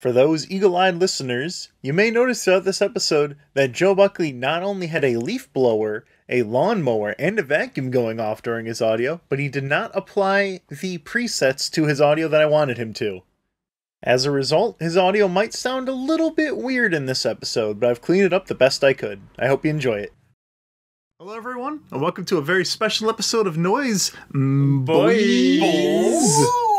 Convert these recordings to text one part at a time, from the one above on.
For those eagle eyed listeners, you may notice throughout this episode that Joe Buckley not only had a leaf blower, a lawnmower, and a vacuum going off during his audio, but he did not apply the presets to his audio that I wanted him to. As a result, his audio might sound a little bit weird in this episode, but I've cleaned it up the best I could. I hope you enjoy it. Hello, everyone, and welcome to a very special episode of Noyz mm, Boyz.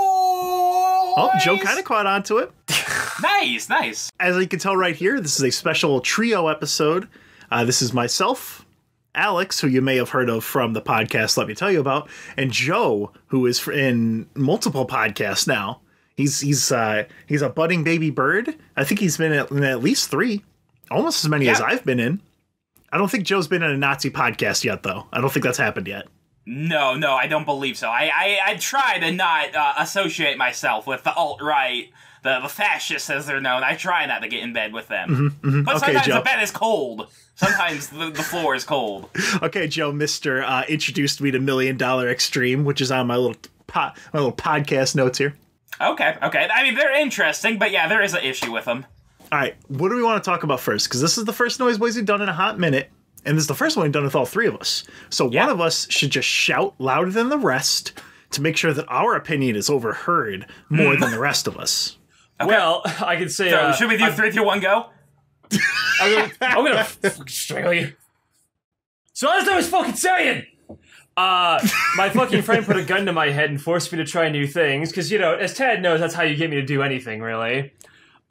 Oh, Joe kind of caught on to it. Nice, nice. As you can tell right here, this is a special trio episode. Uh, this is myself, Aleks, who you may have heard of from the podcast Let Me Tell You About, and Joe, who is in multiple podcasts now. He's he's uh, he's a budding baby bird. I think he's been in at least three, almost as many as I've been in. I don't think Joe's been in a Nazi podcast yet, though. I don't think that's happened yet. No, no, I don't believe so. I, I, I try to not uh, associate myself with the alt right, the, the fascists as they're known. I try not to get in bed with them. But Mm-hmm, Okay, sometimes Joe. the bed is cold. Sometimes the, the floor is cold. Okay, Joe, Mister uh, introduced me to Million Dollar Extreme, which is on my little po- my little podcast notes here. Okay, okay. I mean, they're interesting, but yeah, there is an issue with them. All right, what do we want to talk about first? Because this is the first Noyz Boyz we've done in a hot minute, and this is the first one we've done with all three of us. So Yeah. one of us should just shout louder than the rest to make sure that our opinion is overheard more than the rest of us. Well, I can say. So, uh, should we do I'm, three, two, one, go? I'm gonna, I'm gonna fucking strangle you. So as I was fucking saying, uh, my fucking friend put a gun to my head and forced me to try new things because you know, as Tad knows, that's how you get me to do anything, really.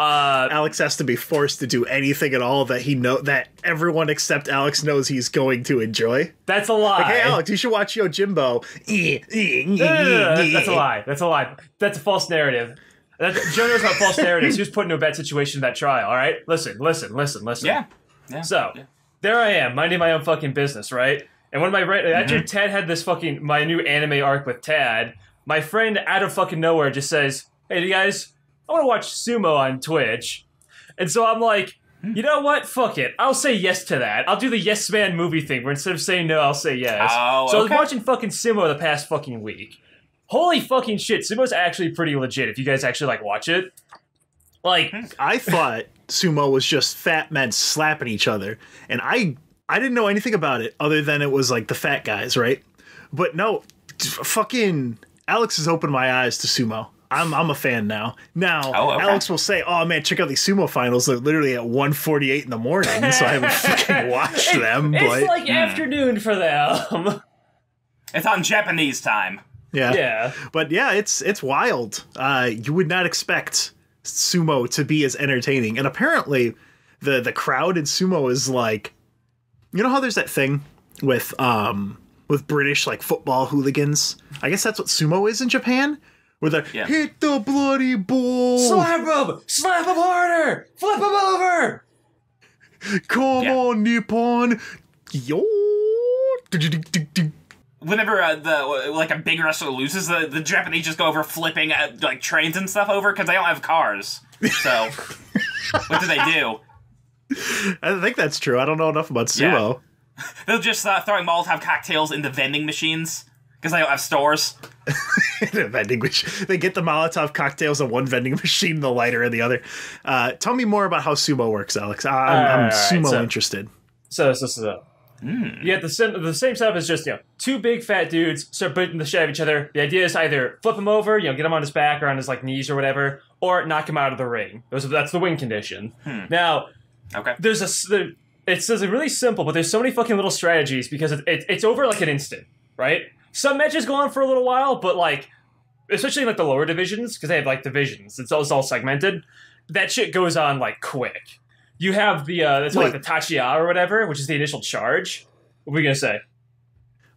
Uh, Aleks has to be forced to do anything at all that he know that everyone except Aleks knows he's going to enjoy. that's a lie. Hey, Aleks, you should watch eh, that- that's a lie. That's a lie. That's a false narrative. That, Joe knows about false narratives. He was put into a bad situation in that trial. All right, listen, listen, listen, listen. Yeah. yeah. So yeah. there I am, minding my own fucking business, right? And one of my right after Tad had this fucking my new anime arc with Tad, my friend out of fucking nowhere just says, "Hey, you guys, I want to watch sumo on Twitch," and so I'm like. Hmm. You know what? Fuck it. I'll say yes to that. I'll do the yes man movie thing where instead of saying no, I'll say yes. Oh, so I was watching fucking Sumo the past fucking week. Holy fucking shit. Sumo's actually pretty legit if you guys actually like watch it. Like, hmm. I thought sumo was just fat men slapping each other, and I I didn't know anything about it other than it was like the fat guys, right? But no, fucking Aleks has opened my eyes to sumo. I'm I'm a fan now. Now Oh, okay. Aleks will say, "Oh man, check out these sumo finals. They're literally at 1:48 in the morning, so I haven't fucking watched them." it's But like afternoon for them. It's on Japanese time. yeah, yeah. but yeah, it's it's wild. Uh, you would not expect sumo to be as entertaining, and apparently, the the crowd in sumo is like, you know how there's that thing with um with British like football hooligans. I guess that's what sumo is in Japan, where they Yeah. hit the bloody bull, Slap him! Slap him harder! Flip him over! come Yeah. on Nippon, yo. Whenever uh, the like a big wrestler loses, the, the Japanese just go over flipping uh, like trains and stuff over because they don't have cars. So, what do they do? I think that's true. I don't know enough about sumo. They'll just uh, throwing Molotov cocktails into vending machines because they don't have stores. in a vending machine. They get the Molotov cocktails in one vending machine, the lighter in the other. Uh, tell me more about how sumo works, Aleks. I- I'm, I'm Alright, alright, sumo so- interested. So, so, so. so. You get the the same setup as just you know two big fat dudes start beating the shit out of each other. The idea is either flip him over, you know, get him on his back or on his like knees or whatever, or knock him out of the ring. Those that's the win condition. Now, Okay. there's a there, it says really simple, but there's so many fucking little strategies because it, it, it's over like an instant, right? Some matches go on for a little while, but like especially in like the lower divisions because they have like divisions. It's all, it's all segmented. That shit goes on like quick. You have the uh, that's like the tachiai or whatever, which is the initial charge. What are we gonna say?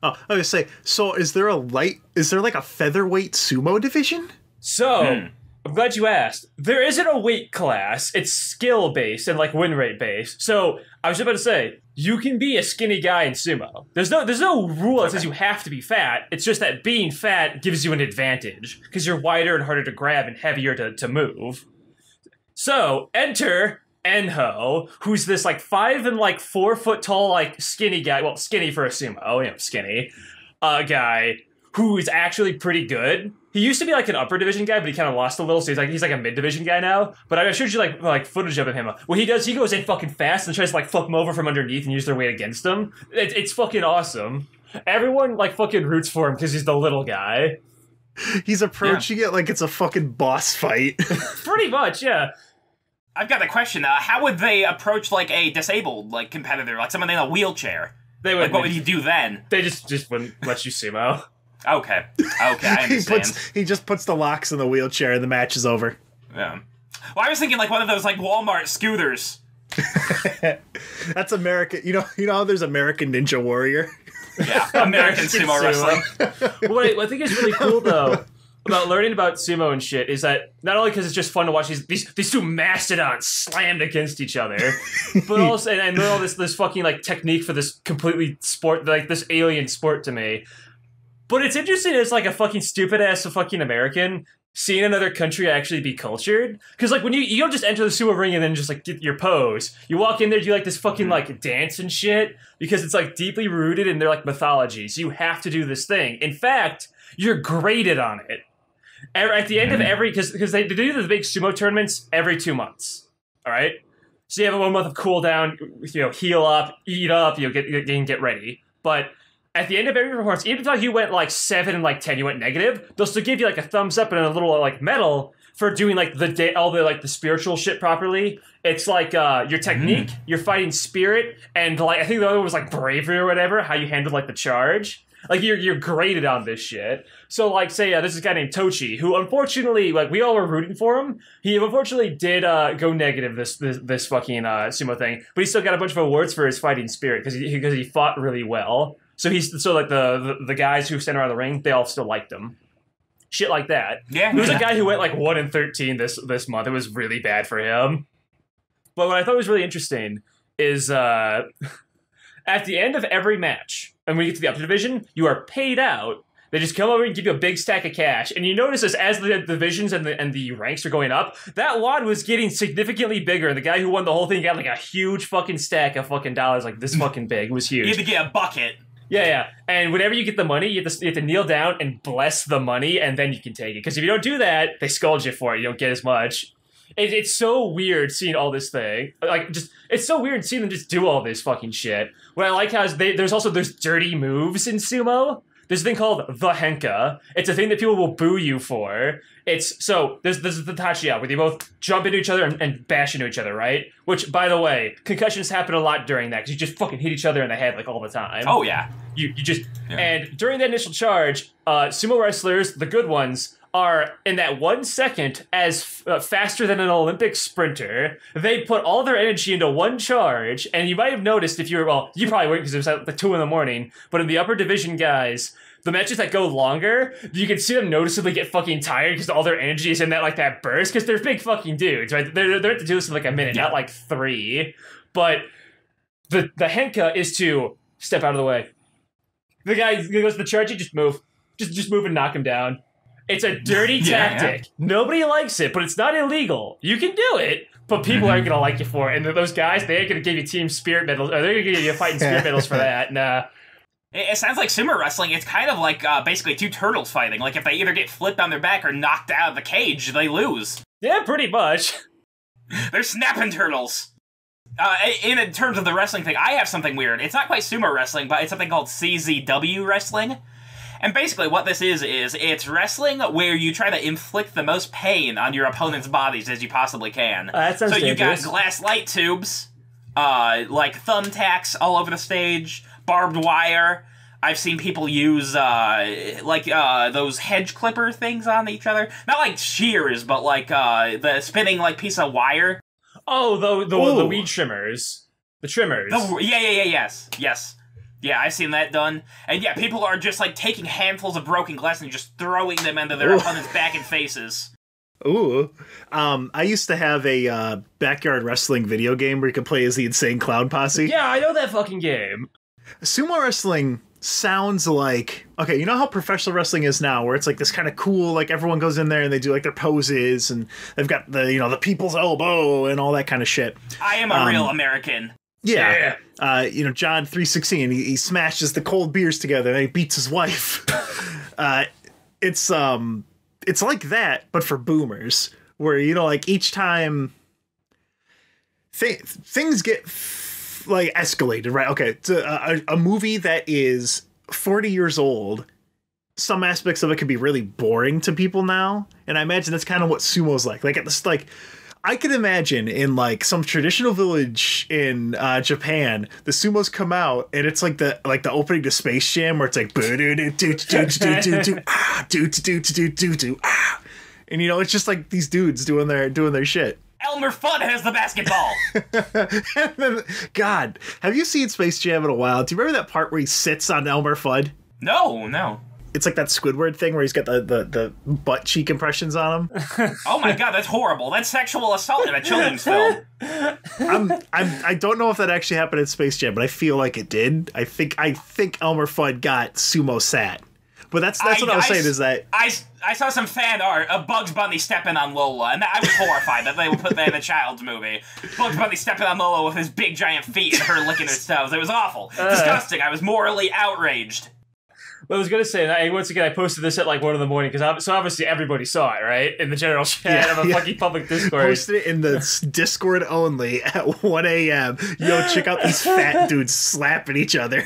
Oh, I was gonna say. So, is there a light? Is there like a featherweight sumo division? So Hmm. I'm glad you asked. There isn't a weight class. It's skill based and like win rate based. So I was just about to say you can be a skinny guy in sumo. There's no there's no rule that says you have to be fat. It's just that being fat gives you an advantage because you're wider and harder to grab and heavier to, to move. So enter Enho, who's this like five and like four foot tall, like skinny guy. Well, skinny for a sumo, you know, skinny, uh, guy who is actually pretty good. He used to be like an upper division guy, but he kind of lost a little, so he's like he's like a mid division guy now. But I showed you like like footage of him. What he does, he goes in fucking fast and tries to like fuck him over from underneath and use their weight against him. It, it's fucking awesome. Everyone like fucking roots for him because he's the little guy. He's approaching it like it's a fucking boss fight. Pretty much, yeah. I've got a question. Uh, how would they approach like a disabled like competitor, like someone in a wheelchair? They would. Like, what would you do then? They just just wouldn't let you sumo. Okay, okay, I he puts he just puts the locks in the wheelchair and the match is over. yeah. Well, I was thinking like one of those like Walmart scooters. That's American. You know, you know how there's American Ninja Warrior. Yeah, American sumo wrestling. what I, what I think is really cool though about learning about sumo and shit is that not only because it's just fun to watch these, these these two mastodons slammed against each other, but also and, and learn all this this fucking like technique for this completely sport like this alien sport to me. But it's interesting as like a fucking stupid ass fucking American seeing another country actually be cultured. Because like when you you don't just enter the sumo ring and then just like get your pose. You walk in there, do like this fucking mm-hmm. like dance and shit because it's like deeply rooted in their like mythology. So you have to do this thing. In fact, you're graded on it. At the end of mm-hmm. every because because they, they do the big sumo tournaments every two months. All right. So you have a one month of cool down, you know, heal up, eat up, you know, get get, get ready. But at the end of every performance, even if you went like seven and like ten, you went negative, they'll still give you like a thumbs up and a little like medal for doing like the day all the like the spiritual shit properly. It's like uh your technique, your fighting spirit, and like I think the other one was like bravery or whatever, how you handled like the charge. Like you're you're graded on this shit. So like say uh, this is a guy named Tochi who unfortunately like we all were rooting for him. He unfortunately did uh, go negative this this, this fucking uh, sumo thing, but he still got a bunch of awards for his fighting spirit because he because he fought really well. So he's so like the, the the guys who stand around the ring, they all still liked him. Shit like that. Yeah. There was a guy who went like one in thirteen this this month. It was really bad for him. But what I thought was really interesting is uh, at the end of every match, and when you get to the upper division, you are paid out. They just come over and give you a big stack of cash, and you notice as as the divisions and the and the ranks are going up, that wad was getting significantly bigger. And the guy who won the whole thing got like a huge fucking stack of fucking dollars, like this fucking big. It was huge. You had to get a bucket. Yeah, yeah. And whenever you get the money, you have, to, you have to kneel down and bless the money, and then you can take it. Because if you don't do that, they scold you for it. You don't get as much. It, it's so weird seeing all this thing. Like, just it's so weird seeing them just do all this fucking shit. What I like how is they, there's also there's dirty moves in sumo. There's a thing called the henka. It's a thing that people will boo you for. It's so there's there's the tachiai where they both jump into each other and, and bash into each other, right? Which, by the way, concussions happen a lot during that because you just fucking hit each other in the head like all the time. Oh yeah. You you just Yeah. and during that initial charge, uh, sumo wrestlers, the good ones, are in that one second as uh, faster than an Olympic sprinter. They put all their energy into one charge, and you might have noticed if you were well, you probably wouldn't because it was at like two in the morning. But in the upper division guys. The matches that go longer, you can see them noticeably get fucking tired because all their energy is in that like that burst. Because they're big fucking dudes, right? They're they're to do this in like a minute, not like three. But the the henka is to step out of the way. The guy goes to the charge, you just move. Just just move and knock him down. It's a dirty Yeah, tactic. Nobody likes it, but it's not illegal. You can do it, but people aren't gonna like you for it. And those guys, they ain't gonna give you team spirit medals, or they're gonna give you fighting spirit medals for that. Nah. It, it sounds like sumo wrestling. It's kind of like uh, basically two turtles fighting. Like if they either get flipped on their back or knocked out of the cage, they lose. Yeah, pretty much. They're snapping turtles. Uh, in, in terms of the wrestling thing, I have something weird. It's not quite sumo wrestling, but it's something called CZW wrestling. And basically, what this is is it's wrestling where you try to inflict the most pain on your opponent's bodies as you possibly can. Uh, that sounds so you got glass light tubes, uh, like thumbtacks all over the stage, barbed wire. I've seen people use uh, like uh, those hedge clipper things on each other. Not like shears, but like uh, the spinning like piece of wire. Oh, the the, Ooh. the weed trimmers, the trimmers. The, yeah, yeah, yeah, yes, yes. Yeah, I've seen that done. And yeah, people are just like taking handfuls of broken glass and just throwing them into their Ooh. opponent's back and faces. Ooh. Um, I used to have a uh, backyard wrestling video game where you could play as the insane clown posse. yeah, I know that fucking game. Sumo wrestling sounds like okay, you know how professional wrestling is now, where it's like this kind of cool, like everyone goes in there and they do like their poses and they've got the you know the people's elbow and all that kind of shit. I am a Um, real American. Yeah. Uh, you know, John three sixteen. He, he smashes the cold beers together and he beats his wife. uh, it's um, it's like that, but for boomers, where you know, like each time th- things get f- like escalated, right? Okay, a, a, a movie that is 40 years old. Some aspects of it can be really boring to people now, and I imagine that's kind of what sumo's like. Like at this, like I can imagine in like some traditional village in uh, Japan, the sumos come out and it's like the like the opening to Space Jam where it's like do do do do do do do ah do do do do do ah, and you know it's just like these dudes doing their doing their shit. Elmer Fudd has the basketball. God, have you seen Space Jam in a while? Do you remember that part where he sits on Elmer Fudd? no, no. It's like that Squidward thing where he's got the, the, the butt cheek impressions on him. Oh my god, that's horrible. That's sexual assault in a children's film. I'm, I'm I don't know if that actually happened in Space Jam, but I feel like it did. I think I think Elmer Fudd got sumo sat. But that's that's what I was saying is that I, I saw some fan art of Bugs Bunny stepping on Lola, and I was horrified that they would put that in a child's movie. Bugs Bunny stepping on Lola with his big giant feet and her licking her toes. It was awful, uh. disgusting. I was morally outraged. Well, I was gonna say, I, once again, I posted this at like one in the morning because so obviously everybody saw it, right, in the general chat Yeah, of a yeah. fucking public Discord. I posted it in the Discord only at 1 a.m. Yo, check out these fat dudes slapping each other.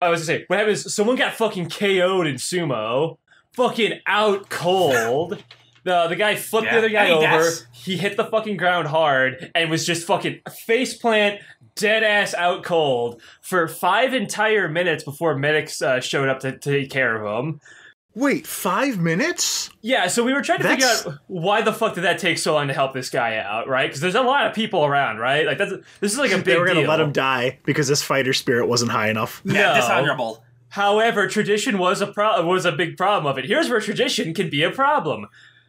I was gonna say, what happened is someone got fucking KO'd in sumo, fucking out cold. The, the guy flipped the other guy I mean, over. that's- He hit the fucking ground hard and was just fucking face plant, dead ass out cold for five entire minutes before medics uh, showed up to, to take care of him. Wait, five minutes? Yeah, so we were trying to That's- figure out why the fuck did that take so long to help this guy out, right? Because there's a lot of people around, right? Like that's this is like a big They were gonna deal. let him die because his fighter spirit wasn't high enough. Yeah, dishonorable. However, tradition was a pro- was a big problem of it. Here's where tradition can be a problem.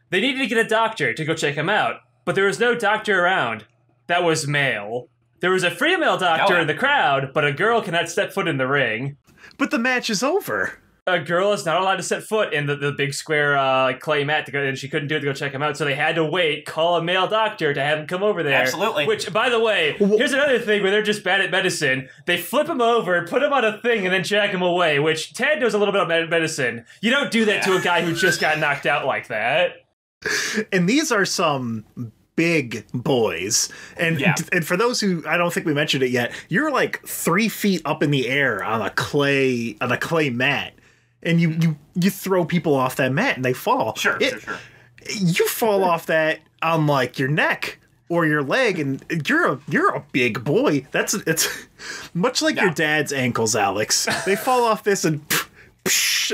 They needed to get a doctor to go check him out, but there was no doctor around that was male. There was a female doctor Oh. in the crowd, but a girl cannot step foot in the ring. But the match is over. A girl is not allowed to set foot in the, the big square uh, clay mat to go, and she couldn't do it to go check him out. So they had to wait, call a male doctor to have him come over there. Absolutely. Which, by the way, here's another thing where they're just bad at medicine. They flip him over, put him on a thing, and then jack him away. Which Tad knows a little bit about medicine. You don't do that to a guy who just got knocked out like that. and these are some big boys. And Yeah. and for those who i don't think we mentioned it yet you're like three feet up in the air on a clay on a clay mat. And you you you throw people off that mat and they fall. Sure, It- sure, sure. you fall off that on like your neck or your leg and you're a you're a big boy. That's it's much like your dad's ankles alex. They fall off this and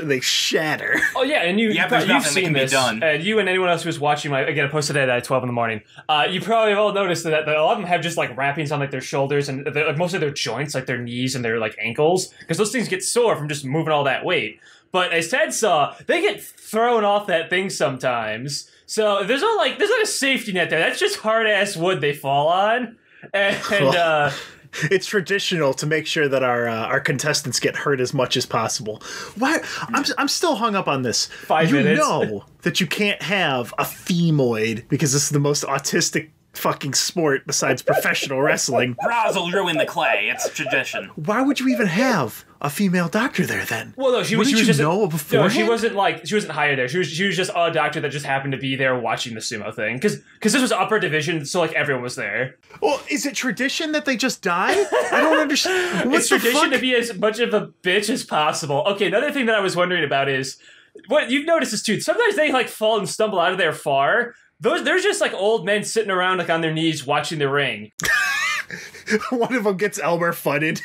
and they shatter Oh yeah, and you, yeah, you have nothing that seen can be this, done. and you and anyone else who's watching my again, I posted it at twelve in the morning. Uh, you probably have all noticed that, that a lot of them have just like wrappings on like their shoulders and they're- like most of their joints, like their knees and their like ankles, because those things get sore from just moving all that weight. But as Tad saw, they get thrown off that thing sometimes. So there's no like there's not a safety net there. That's just hard ass wood they fall on, and, and uh, it's traditional to make sure that our uh, our contestants get hurt as much as possible. Why? I'm I'm still hung up on this. Five you minutes. know that you can't have a femoid because this is the most autistic fucking sport besides professional wrestling. Bras will ruin the clay. It's tradition. Why would you even have a female doctor there then? Well, no, she, Wouldn't she was you just know no, beforehand? she wasn't like she wasn't hired there. She was she was just a doctor that just happened to be there watching the sumo thing because because this was upper division, so like everyone was there. Well, is it tradition that they just die? I don't understand. What it's tradition fuck? to be as much of a bitch as possible. Okay, another thing that I was wondering about is what you've noticed this too. Sometimes they like fall and stumble out of there far. Those there's just like old men sitting around like on their knees watching the ring. One of them gets Elmer fudded.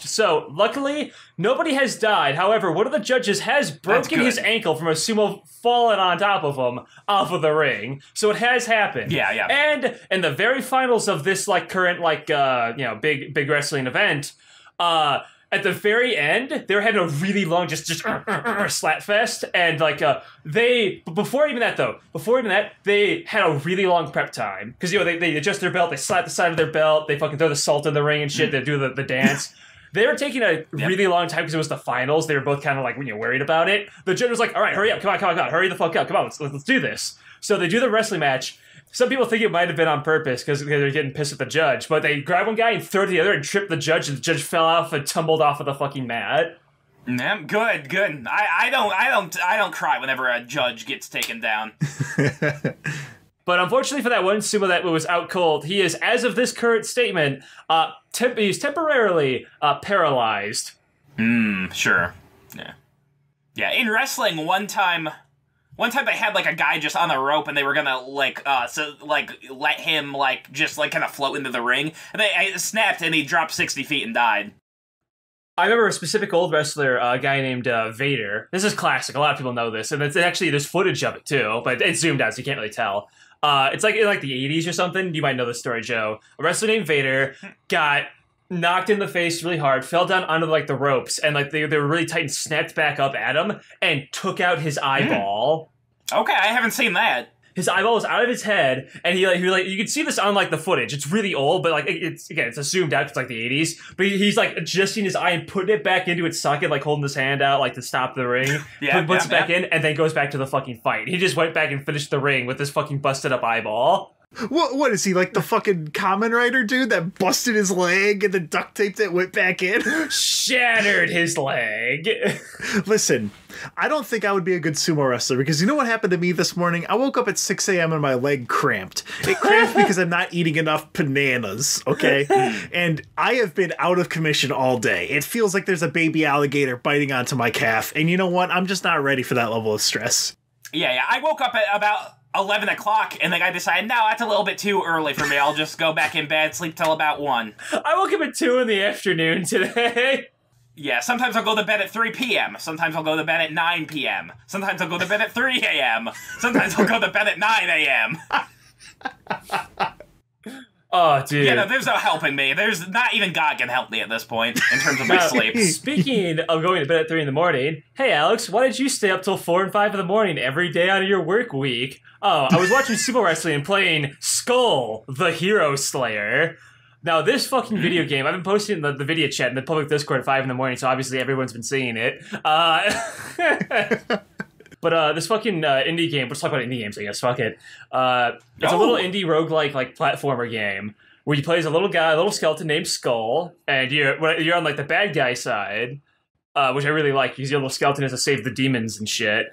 So, luckily, nobody has died. However, one of the judges has broken his ankle from a sumo falling on top of him off of the ring. So it has happened. Yeah, yeah. And in the very finals of this like current like uh you know big big wrestling event, uh at the very end, they were having a really long just just uh, uh, uh, slap fest, and like uh, they but before even that though, before even that, they had a really long prep time because you know they, they adjust their belt, they slap the side of their belt, they fucking throw the salt in the ring and shit, they do the, the dance. They were taking a really long time because it was the finals. They were both kind of like, when you know, worried about it. The judge was like, "All right, hurry up, come on, come on, come on, hurry the fuck up, come on, let's, let's do this." So they do the wrestling match. Some people think it might have been on purpose because they're getting pissed at the judge, but they grab one guy and throw to the other and trip the judge, and the judge fell off and tumbled off of the fucking mat. Yeah, good, good. I, I don't I don't I don't cry whenever a judge gets taken down. But unfortunately for that one sumo that was out cold, he is, as of this current statement, uh, temp- he's temporarily uh, paralyzed. Hmm, sure. Yeah. Yeah, in wrestling one time one time they had like a guy just on the rope and they were gonna like uh so like let him like just like kind of float into the ring and they snapped and he dropped 60 feet and died. I remember a specific old wrestler, uh, a guy named uh, Vader. This is classic. A lot of people know this, and it's actually there's footage of it too, but it's zoomed out, so you can't really tell. Uh, it's like in like the 80s or something. You might know the story, Joe. A wrestler named Vader got knocked in the face really hard, fell down onto like the ropes, and like they, they were really tight and snapped back up at him and took out his hmm. eyeball. Okay, I haven't seen that. His eyeball was out of his head, and he like he like you can see this on like the footage. It's really old, but like it's again it's assumed out it's like the 80s. But he, he's like adjusting his eye and putting it back into its socket, like holding his hand out like to stop the ring. Yeah, Put- puts yeah, it back in, and then goes back to the fucking fight. He just went back and finished the ring with this fucking busted up eyeball. What what is he like the fucking Kamen Rider dude that busted his leg and then duct taped it, went back in? Shattered his leg. Listen, I don't think I would be a good sumo wrestler because you know what happened to me this morning? I woke up at 6 a.m. and my leg cramped. It cramped because I'm not eating enough bananas, okay? and I have been out of commission all day. It feels like there's a baby alligator biting onto my calf. And you know what? I'm just not ready for that level of stress. Yeah, yeah. I woke up at about 11 o'clock and then I decided, no, that's a little bit too early for me. I'll just go back in bed, sleep till about 1. I woke up at two in the afternoon today. Yeah, sometimes I'll go to bed at 3 p.m. Sometimes I'll go to bed at 9 p.m. Sometimes I'll go to bed at 3 a.m. Sometimes I'll go to bed at 9 a.m. Oh, dude. Yeah, no, there's no helping me. There's not even God can help me at this point in terms of my sleep. Speaking of going to bed at three in the morning, hey Aleks, why did you stay up till four and five in the morning every day out of your work week? Oh, I was watching Super wrestling and playing Skul, the Hero Slayer. Now, this fucking video game, I've been posting the, the video chat in the public Discord at five in the morning, so obviously everyone's been seeing it. Uh, but uh, this fucking uh, indie game, let's talk about indie games, I guess. Fuck it. Uh, it's a little indie roguelike like platformer game where you play as a little guy, a little skeleton named Skul, and you're you're on like the bad guy side, uh, which I really like because your little skeleton has to save the demons and shit.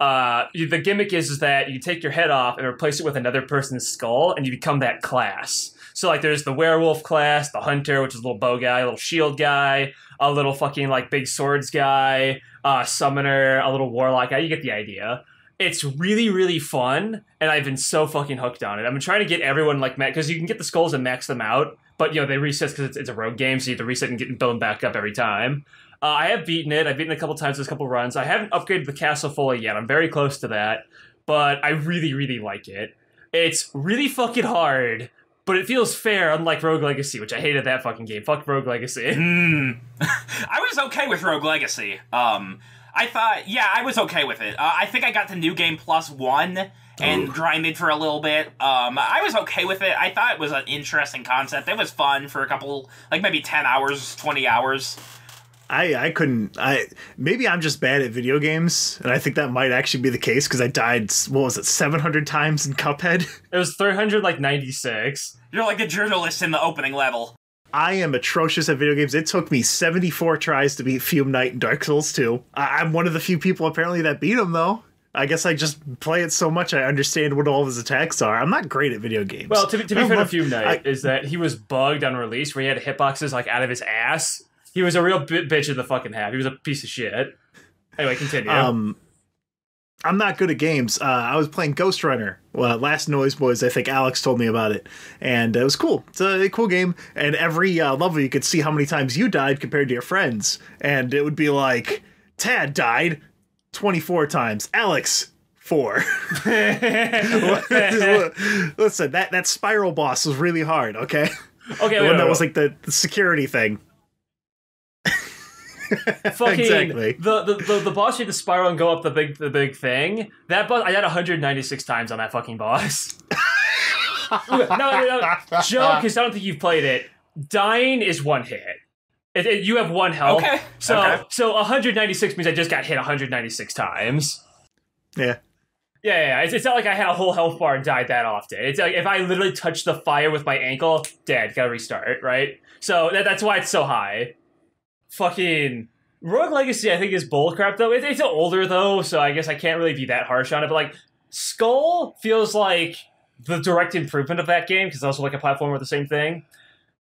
Uh, you- the gimmick is, is that you take your head off and replace it with another person's skull, and you become that class. So like, there's the werewolf class, the hunter, which is a little bow guy, a little shield guy, a little fucking like big swords guy, uh, summoner, a little warlock guy. You get the idea. It's really, really fun, and I've been so fucking hooked on it. I've been trying to get everyone like max because you can get the skulls and max them out, but you know they reset because it's, it's a rogue game, so you have to reset and get and build them back up every time. Uh, I have beaten it. I've beaten it a couple times. A couple runs. I haven't upgraded the castle fully yet. I'm very close to that, but I really, really like it. It's really fucking hard, but it feels fair, unlike Rogue Legacy, which I hated that fucking game. Fuck Rogue Legacy. Hmm. I was okay with Rogue Legacy. Um, I thought, yeah, I was okay with it. Uh, I think I got the New Game Plus One and grinded for a little bit. Um, I was okay with it. I thought it was an interesting concept. It was fun for a couple, like maybe ten hours, twenty hours. I I couldn't I maybe I'm just bad at video games and I think that might actually be the case because I died what was it 700 times in Cuphead. It was 300 like 96. You're like a journalist in the opening level. I am atrocious at video games. It took me 74 tries to beat Fume Knight and Dark Souls 2. I- I'm one of the few people apparently that beat him though. I guess I just play it so much I understand what all of his attacks are. I'm not great at video games. Well, to be, to be I fair to Fume Knight, is that he was bugged on release where he had hitboxes like out of his ass. He was a real bi- bitch in the fucking half. He was a piece of shit. Anyway, continue. Um, I'm not good at games. Uh, I was playing Ghost Runner. Well, last Noyz Boyz, I think Aleks told me about it, and it was cool. It's a cool game, and every uh, level you could see how many times you died compared to your friends, and it would be like Tad died 24 times, Aleks four. Listen, that that spiral boss was really hard. Okay, okay, the wait, one that wait, was like the, the security thing. fucking exactly. the, the the the boss you had to spiral and go up the big the big thing. That boss I died 196 times on that fucking boss. no, no, no, Joe, because I don't think you've played it. Dying is one hit. It, it- you have one health. Okay, So okay. so 196 means I just got hit 196 times. Yeah. Yeah, yeah, yeah. It's, it's not like I had a whole health bar and died that often. It's like if I literally touched the fire with my ankle, dead, gotta restart, right? So that, that's why it's so high. Fucking Rogue Legacy, I think, is bullcrap though. It, it's older though, so I guess I can't really be that harsh on it. But like, Skul feels like the direct improvement of that game because it's also like a platformer, the same thing.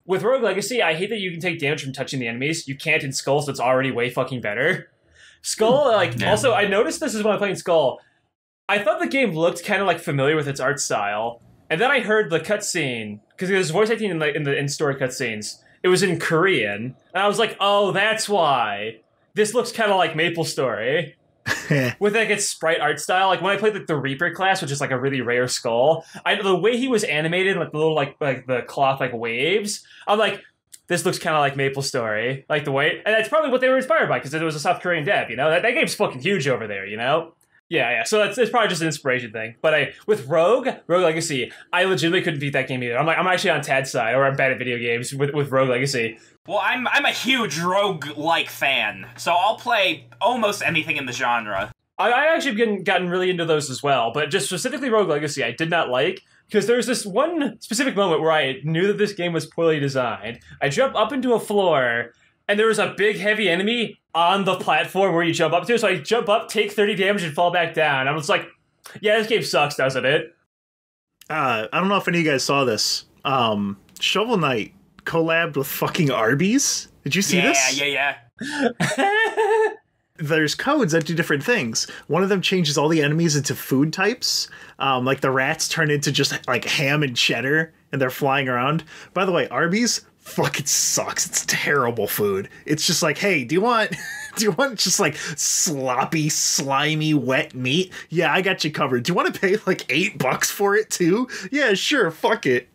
With Rogue Legacy, I hate that you can take damage from touching the enemies. You can't in Skul, so it's already way fucking better. Skul, like, Yeah. also, I noticed this is when I'm playing Skul. I thought the game looked kind of like familiar with its art style, and then I heard the cutscene because there's voice acting in the in the in story cutscenes. It was in Korean, and I was like, "Oh, that's why this looks kind of like Maple Story." with like its sprite art style. Like when I played like the Reaper class, which is like a really rare skull, I the way he was animated, like the little like like the cloth like waves, I'm like, this looks kind of like Maple Story, like the way, and that's probably what they were inspired by because it was a South Korean dev. You know that, that game's fucking huge over there. You know. Yeah, yeah. So that's it's probably just an inspiration thing. But I with Rogue, Rogue Legacy, I legitimately couldn't beat that game either. I'm like I'm actually on Tad's side, or I'm bad at video games with, with Rogue Legacy. Well, I'm I'm a huge rogue-like fan, so I'll play almost anything in the genre. I, I actually gotten, gotten really into those as well, but just specifically Rogue Legacy, I did not like because there was this one specific moment where I knew that this game was poorly designed. I jump up into a floor, and there was a big heavy enemy on the platform where you jump up to. So I jump up, take thirty damage, and fall back down. I was like, "Yeah, this game sucks, doesn't it?" Uh, I don't know if any of you guys saw this. Um, Shovel Knight collabed with fucking Arby's. Did you see yeah, this? yeah, yeah. Yeah. There's codes that do different things. One of them changes all the enemies into food types. Um, like the rats turn into just like ham and cheddar, and they're flying around. By the way, Arby's fucking sucks. It's terrible food. It's just like, hey, do you want do you want just like sloppy, slimy, wet meat? Yeah, I got you covered. Do you want to pay like eight bucks for it too? Yeah, sure. Fuck it.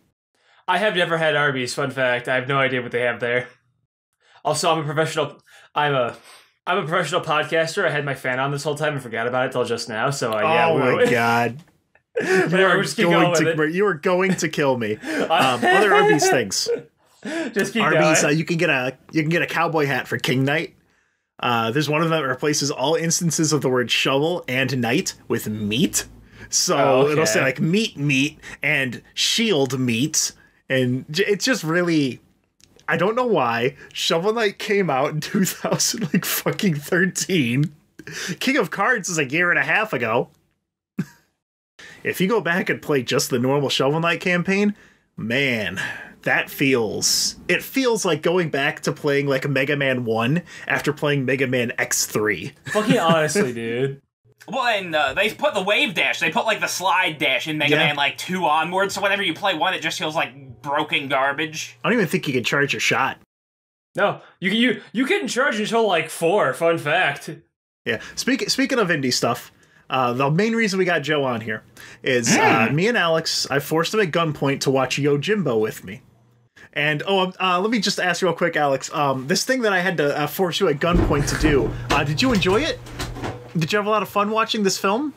I have never had Arby's. Fun fact: I have no idea what they have there. Also, I'm a professional. I'm a. I'm a professional podcaster. I had my fan on this whole time and forgot about it till just now. So uh, yeah, oh my were- god. You are we'll just keep going going to you are going to kill me. Um, other Arby's things. Just keep Arby's, uh, going. you can get a you can get a cowboy hat for King Knight. Uh, there's one of them that replaces all instances of the word shovel and knight with meat. So Oh, it'll say like meat meat and shield meat, and it's just really. I don't know why Shovel Knight came out in 2000 like fucking 13. King of Cards is a year and a half ago. if you go back and play just the normal Shovel Knight campaign, man, that feels it feels like going back to playing like Mega Man 1 after playing Mega Man X3. Fucking honestly, dude. Well, and uh, they put the wave dash. They put like the slide dash in Mega Yeah. Man like two onward. So whenever you play one, it just feels like broken garbage. I don't even think you can charge your shot. No, you can you you can charge until like four. Fun fact. Yeah. Speak, speaking of indie stuff, uh, the main reason we got Joe on here is uh, me and Aleks. I forced him at gunpoint to watch Yojimbo with me. And oh, um, uh, let me just ask you real quick, Aleks. Um, this thing that I had to uh, force you at gunpoint to do, uh, did you enjoy it? Did you have a lot of fun watching this film?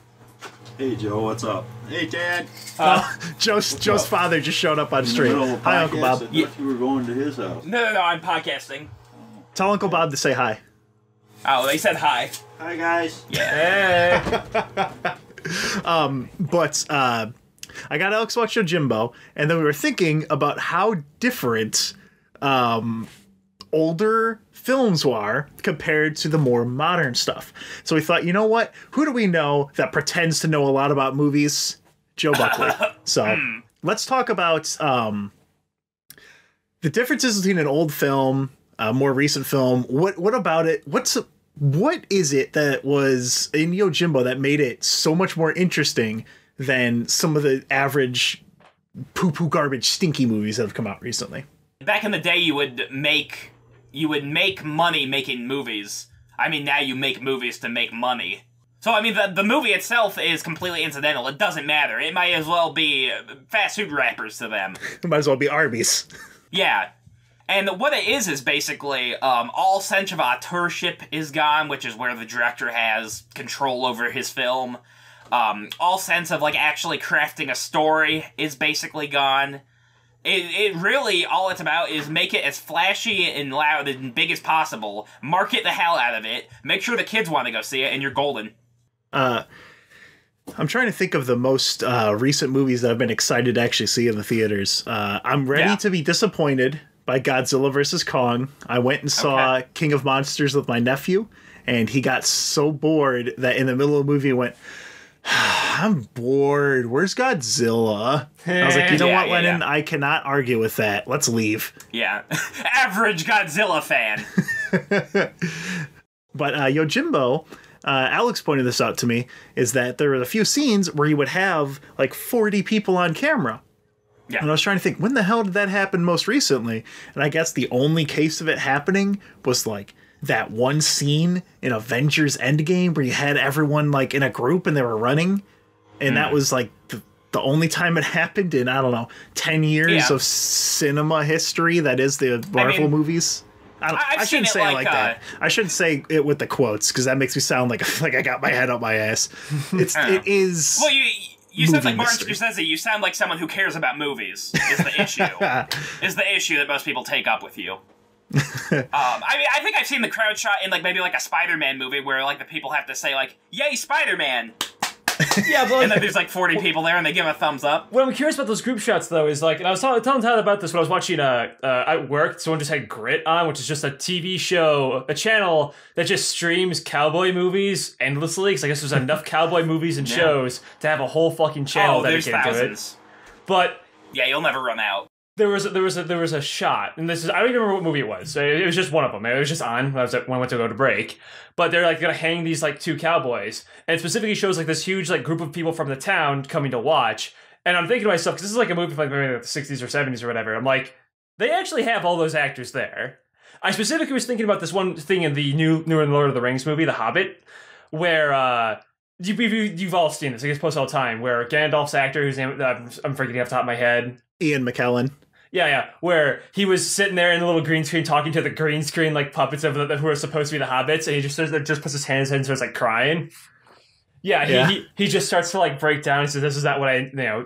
Hey Joe, what's up? Hey Dad. Joe's Joe's up? father just showed up on In the stream. middle of Hi, Uncle Bob. I thought you were going to his house. No, no, no. I'm podcasting. Tell Uncle Bob to say hi. Oh, they said hi. Hi guys. Yeah. Hey. But uh, I got Aleks watch Jimbo, and then we were thinking about how different um, older films are compared to the more modern stuff. So we thought, you know what? Who do we know that pretends to know a lot about movies? Joe Buckley. so let's talk about um, the differences between an old film, a more recent film. What what about it? What's what is it that was in Yojimbo that made it so much more interesting than some of the average poo poo garbage stinky movies that have come out recently? Back in the day, you would make you would make money making movies. I mean, now you make movies to make money. So I mean, the the movie itself is completely incidental. It doesn't matter. It might as well be uh, fast food wrappers to them. It might as well be Arby's. Yeah. And what it is is basically um, all sense of authorship is gone, which is where the director has control over his film. Um, all sense of like actually crafting a story is basically gone. It, it really all it's about is make it as flashy and loud and big as possible. Market the hell out of it. Make sure the kids want to go see it, and you're golden. Uh, I'm trying to think of the most uh, recent movies that I've been excited to actually see in the theaters. Uh, I'm ready Yeah. to be disappointed by Godzilla vs. Kong. I went and saw Okay. King of Monsters with my nephew, and he got so bored that in the middle of the movie he went, I'm bored. Where's Godzilla? I was like, you know Yeah, what, yeah, Lennon? yeah. I cannot argue with that. Let's leave. Yeah. Average Godzilla fan. But uh, Yojimbo, uh, Aleks pointed this out to me, is that there were a few scenes where you would have like 40 people on camera. Yeah. And I was trying to think, when the hell did that happen most recently? And I guess the only case of it happening was like that one scene in Avengers Endgame where you had everyone like in a group and they were running. And Hmm. that was like the, the only time it happened in, I don't know, 10 years Yeah. of cinema history that is the Marvel mean, movies. I, I- shouldn't say it like, like that. I shouldn't say it with the quotes because that makes me sound like like I got my head up my ass. It's it is Well, you you sound like Martin. Scorsese. You sound like someone who cares about movies. Is the issue? is the issue that most people take up with you? um, I mean, I think I've seen the crowd shot in like maybe like a Spider-Man movie where like the people have to say like "Yay, Spider-Man," Yeah, but and then there's like 40 people there and they give a thumbs up. what I'm curious about those group shots though is like, and I was telling, telling Tyler about this when I was watching uh, uh at work. Someone just had Grit on, which is just a TV show, a channel that just streams cowboy movies endlessly. Because I guess there's enough cowboy movies and shows to have a whole fucking channel Oh, dedicated to it. But Yeah, you'll never run out. There was a, there was a, there was a shot, and this is I don't even remember what movie it was. So it was just one of them. It was just on when I was at, when I went to go to break. But they're like gonna hang these like two cowboys, and specifically shows like this huge like group of people from the town coming to watch. And I'm thinking to myself, because this is like a movie from like maybe like the 60s or 70s or whatever. I'm like, they actually have all those actors there. I specifically was thinking about this one thing in the new new Lord of the Rings movie, The Hobbit, where uh you, you, you've all seen this. I guess post all the time, where Gandalf's actor, whose name I'm forgetting off the top of my head, Ian McKellen. Yeah, yeah. Where he was sitting there in the little green screen talking to the green screen like puppets of the, who are supposed to be the hobbits, and he just starts, just puts his hands in and starts like crying. Yeah, he, Yeah. He, he just starts to like break down. He says, "This is not what I you know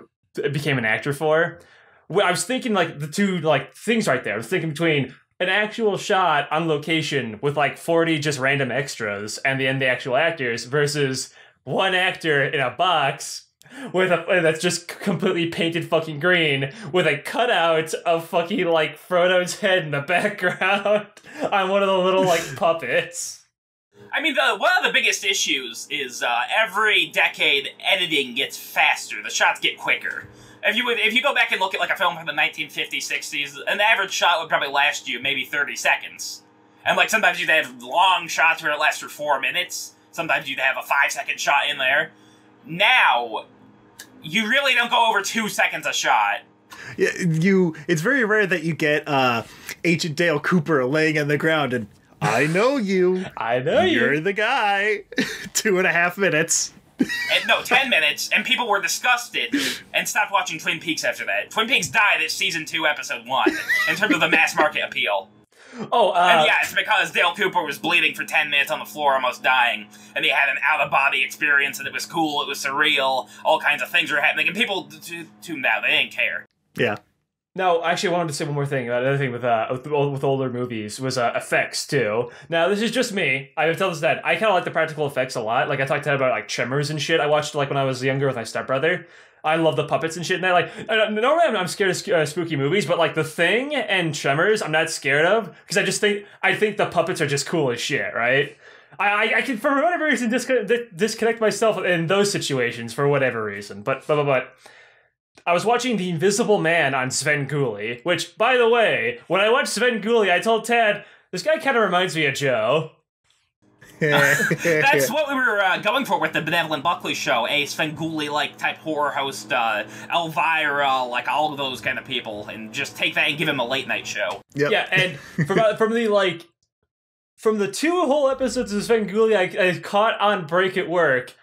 became an actor for." Well, I was thinking like the two like things right there. I was thinking between an actual shot on location with like forty just random extras and the and the actual actors versus one actor in a box with a that's just completely painted fucking green with a cutout of fucking like Frodo's head in the background on one of the little like puppets. I mean, the, one of the biggest issues is uh, every decade editing gets faster. The shots get quicker. If you would, if you go back and look at like a film from the 1950s, 60s, an average shot would probably last you maybe 30 seconds. And like sometimes you'd have long shots where it lasts for four minutes. Sometimes you'd have a five second shot in there. Now, you really don't go over two seconds a shot. Yeah, you. It's very rare that you get uh, Agent Dale Cooper laying on the ground and I know you. I know You're you. the guy. Two and a half minutes. And no, 10 minutes, and people were disgusted and stopped watching Twin Peaks after that. Twin Peaks died at season 2, episode 1, in terms of the mass market appeal. Oh, uh, And yeah, it's because Dale Cooper was bleeding for 10 minutes on the floor, almost dying, and he had an out of body experience, and it was cool, it was surreal, all kinds of things were happening, and people t- t- tuned out. They didn't care. Yeah. No, actually, I wanted to say one more thing. Another thing with uh with, with older movies was uh, effects too. Now, this is just me. I would tell this dad. I kind of like the practical effects a lot. Like I talked to him about like Tremors and shit. I watched like when I was younger with my stepbrother. I love the puppets and shit. And I like normally I'm, I'm scared of uh, spooky movies, but like The Thing and Tremors, I'm not scared of because I just think I think the puppets are just cool as shit, right? I, I, can for whatever reason disconnect, disconnect myself in those situations for whatever reason. But but but. I was watching The Invisible Man on Svengoolie, which, by the way, when I watched Svengoolie, I told Tad, this guy kind of reminds me of Joe. That's what we were uh, going for with the Benevolent Buckley show, a Svengoolie like type horror host, uh, Elvira, like all of those kind of people, and just take that and give him a late night show. Yep. Yeah, and from uh, from the like from the two whole episodes of Svengoolie I, I caught on break at work,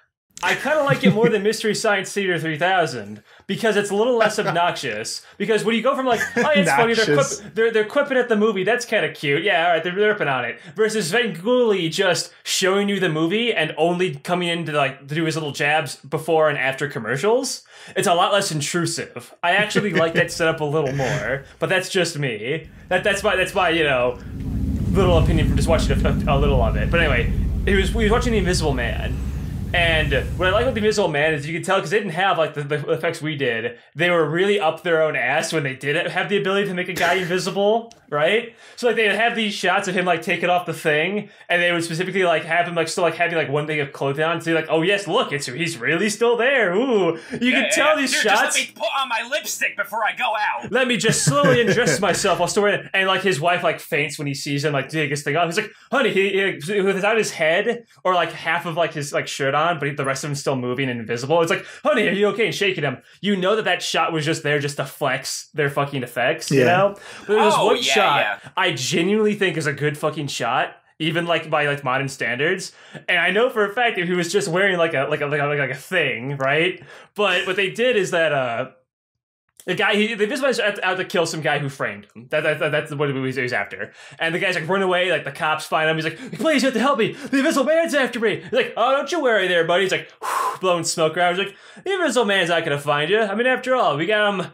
I kind of like it more than Mystery Science Theater 3000 because it's a little less obnoxious. Because when you go from like, oh, yeah, it's funny, they're, quip- they're they're quipping at the movie, that's kind of cute. Yeah, all right, they're ripping on it. Versus Svengoolie just showing you the movie and only coming in to like to do his little jabs before and after commercials. It's a lot less intrusive. I actually like that setup a little more, but that's just me. That that's my that's my you know little opinion from just watching a, a, a little of it. But anyway, he was we was watching The Invisible Man, And what I like about the Invisible Man is you can tell because they didn't have like the, the effects we did. They were really up their own ass when they did have the ability to make a guy invisible, right? So like they'd have these shots of him like taking off the thing, and they would specifically like have him like still like having like one thing of clothing on, so you're like, oh yes, look, it's he's really still there. Ooh, you can tell these Here, shots. Just let me put on my lipstick before I go out. Let me just slowly undress myself while still wearing it. And like his wife like faints when he sees him like take his thing off. He's like, honey, he, he without his head or like half of like his like shirt on, but the rest of him still moving and invisible. It's like, honey, are you okay? And shaking him. You know that that shot was just there just to flex their fucking effects. You Yeah. know, but there's Oh, one yeah, shot yeah. I genuinely think is a good fucking shot. Even like by like modern standards, and I know for a fact if he was just wearing like a like a like a, like a thing, right? But what they did is that uh the guy, he, the Invisible Man's out, to kill some guy who framed him. That, that, that- that's what he was after. And the guy's like, run away. Like, the cops find him. He's like, please, you have to help me. The Invisible Man's after me. He's like, oh, don't you worry there, buddy. He's like, blowing smoke around. He's like, the Invisible Man's not going to find you. I mean, after all, we got him.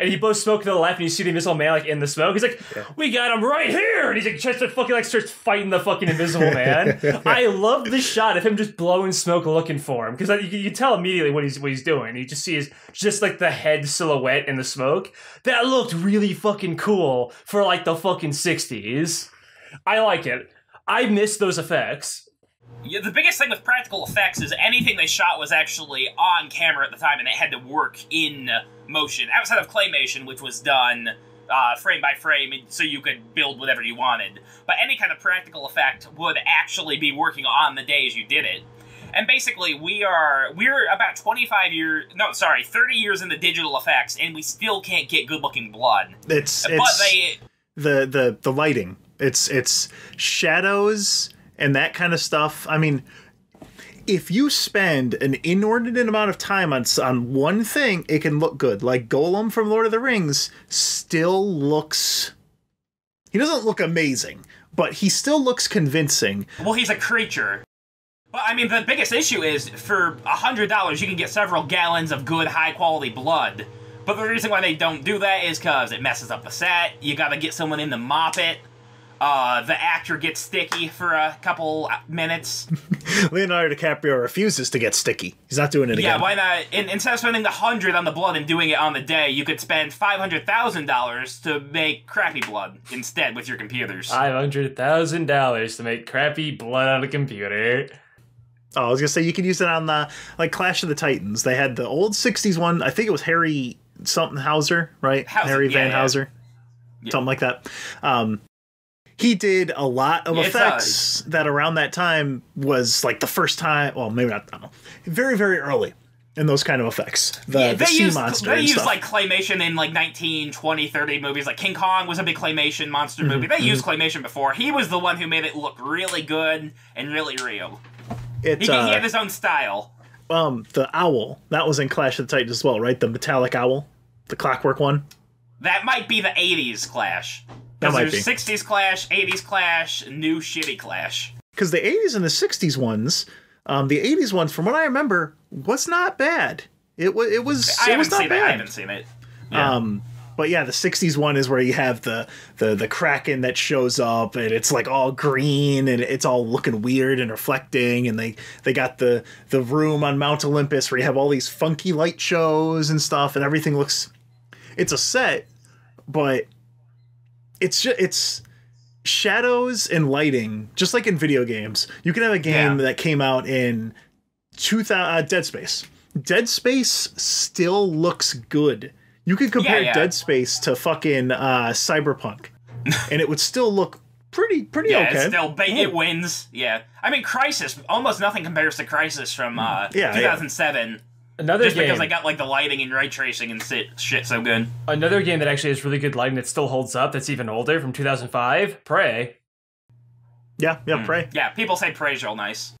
And he blows smoke to the left, and you see the Invisible Man, like, in the smoke. He's like, we got him right here. And he's like, tries to fucking, like, starts fighting the fucking Invisible Man. I love the shot of him just blowing smoke looking for him. Because you, you can tell immediately what he's, what he's doing. You just see his, just like the head silhouette in the smoke. That looked really fucking cool for, like, the fucking 60s. I like it. I miss those effects. Yeah, the biggest thing with practical effects is anything they shot was actually on camera at the time, and it had to work in motion outside of claymation, which was done uh, frame by frame, so you could build whatever you wanted. But any kind of practical effect would actually be working on the days you did it. And basically, we are we're about 25 years, no, sorry, 30 years into digital effects, and we still can't get good looking blood. It's but it's they the the the lighting. It's it's shadows and that kind of stuff. I mean, if you spend an inordinate amount of time on on one thing, it can look good. Like Gollum from Lord of the Rings still looks. He doesn't look amazing, but he still looks convincing. Well, he's a creature. But I mean, the biggest issue is for a hundred dollars, you can get several gallons of good, high quality blood. But the reason why they don't do that is because it messes up the set. You got to get someone in to mop it. Uh, the actor gets sticky for a couple minutes. Leonardo DiCaprio refuses to get sticky. He's not doing it Yeah, again. Yeah, why not? In, instead of spending the hundred on the blood and doing it on the day, you could spend five hundred thousand dollars to make crappy blood instead with your computers. Five hundred thousand dollars to make crappy blood on a computer. Oh, I was gonna say you could use it on the like Clash of the Titans. They had the old '60s one. I think it was Harry something Hauser, right? Hauser, Harry yeah, Van yeah. Hauser, something like that. Um, he did a lot of it's, effects that around that time was like the first time. Well, maybe not. I don't know. Very, very early in those kind of effects. The, Yeah, the they sea used, monster they used stuff. like claymation in like 19 20 30 movies like king kong was a big claymation monster Mm-hmm, movie they used claymation before he was the one who made it look really good and really real it, he, uh, he had his own style um, the owl that was in Clash of the Titans as well, right? The metallic owl, the clockwork one. that might be the 80s clash That because might there's be. 60s clash 80s clash new shitty clash. Because the 80s and the 60s ones um, the 80s ones from what i remember was not bad. It was it was i it was not bad. it. I haven't seen it. Um but yeah the 60s one is where you have the the the kraken that shows up and it's like all green and it's all looking weird and reflecting and they they got the the room on mount olympus where you have all these funky light shows and stuff and everything looks it's a set but it's just it's shadows and lighting just like in video games you can have a game Yeah. that came out in 2000 uh, dead space dead space still looks good you could compare yeah. dead space to fucking uh, cyberpunk and it would still look pretty pretty yeah, okay it's still ba- it wins. Yeah, I mean, Crysis almost nothing compares to Crysis from uh, Yeah, yeah. 2007. Another Just game. because I got like the lighting and ray tracing and shit, shit so good. Another game that actually has really good lighting that still holds up. That's even older from 2005. Prey. yeah yeah Prey Yeah, people say Prey's real nice.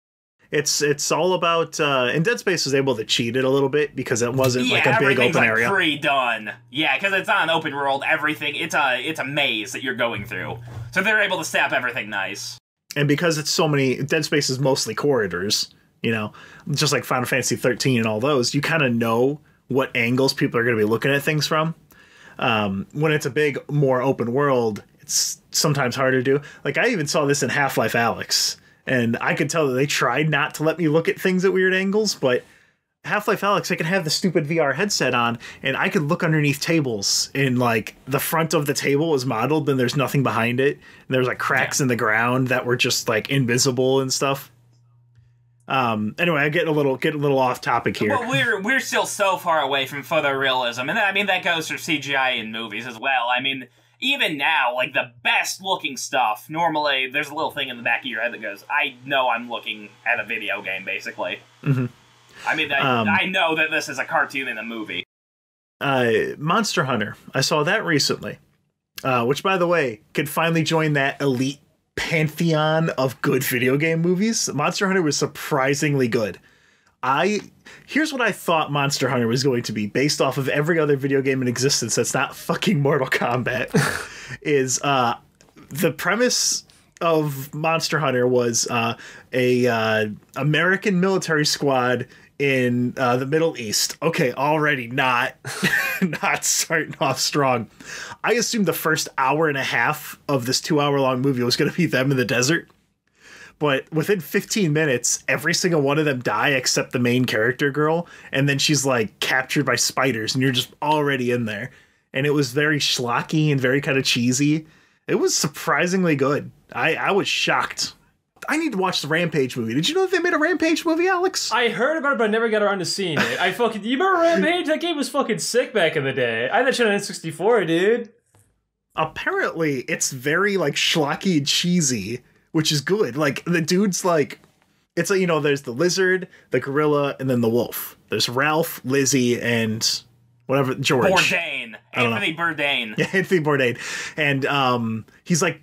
it's it's all about uh and dead space was able to cheat it a little bit because it wasn't yeah, like a big everything's open like area pre-done. Yeah, because it's not an open world. Everything it's a it's a maze that you're going through, so they're able to set up everything nice. and because it's so many dead space is mostly corridors you know just like final fantasy 13 and all those you kind of know what angles people are going to be looking at things from um, when it's a big more open world it's sometimes harder to do like i even saw this in Half-Life Alyx and I could tell that they tried not to let me look at things at weird angles, but Half Life Alyx, I could have the stupid VR headset on and I could look underneath tables and like the front of the table was modeled and there's nothing behind it. And there's like cracks Yeah. in the ground that were just like invisible and stuff. Um anyway, I get a little get a little off topic here. Well, we're we're still so far away from photorealism, and I mean that goes for CGI in movies as well. I mean, even now, like the best looking stuff, normally there's a little thing in the back of your head that goes, "I know I'm looking at a video game." Basically, Mhm. I mean, I, Um, I know that this is a cartoon in a movie. uh, Monster Hunter. I saw that recently, uh, which, by the way, could finally join that elite pantheon of good video game movies. Monster Hunter was surprisingly good. I here's what I thought Monster Hunter was going to be, based off of every other video game in existence that's not fucking Mortal Kombat. is uh, the premise of Monster Hunter was uh, a uh, American military squad in uh, the Middle East. Okay, already not not starting off strong. I assumed the first hour and a half of this two hour long movie was going to be them in the desert. But within 15 minutes, every single one of them die except the main character girl. And then she's like captured by spiders, and you're just already in there. And it was very schlocky and very kind of cheesy. It was surprisingly good. I, I was shocked. I need to watch the Rampage movie. Did you know that they made a Rampage movie, Alex? I heard about it, but I never got around to seeing it. I fucking you remember Rampage? That game was fucking sick back in the day. I had that shit on N64, dude. apparently it's very like schlocky and cheesy, which is good. Like the dude's like it's like you know, there's the lizard, the gorilla, and then the wolf. There's Ralph, Lizzie, and whatever George. Bourdain, don't know. Anthony Bourdain. Yeah, Anthony Bourdain. And um he's like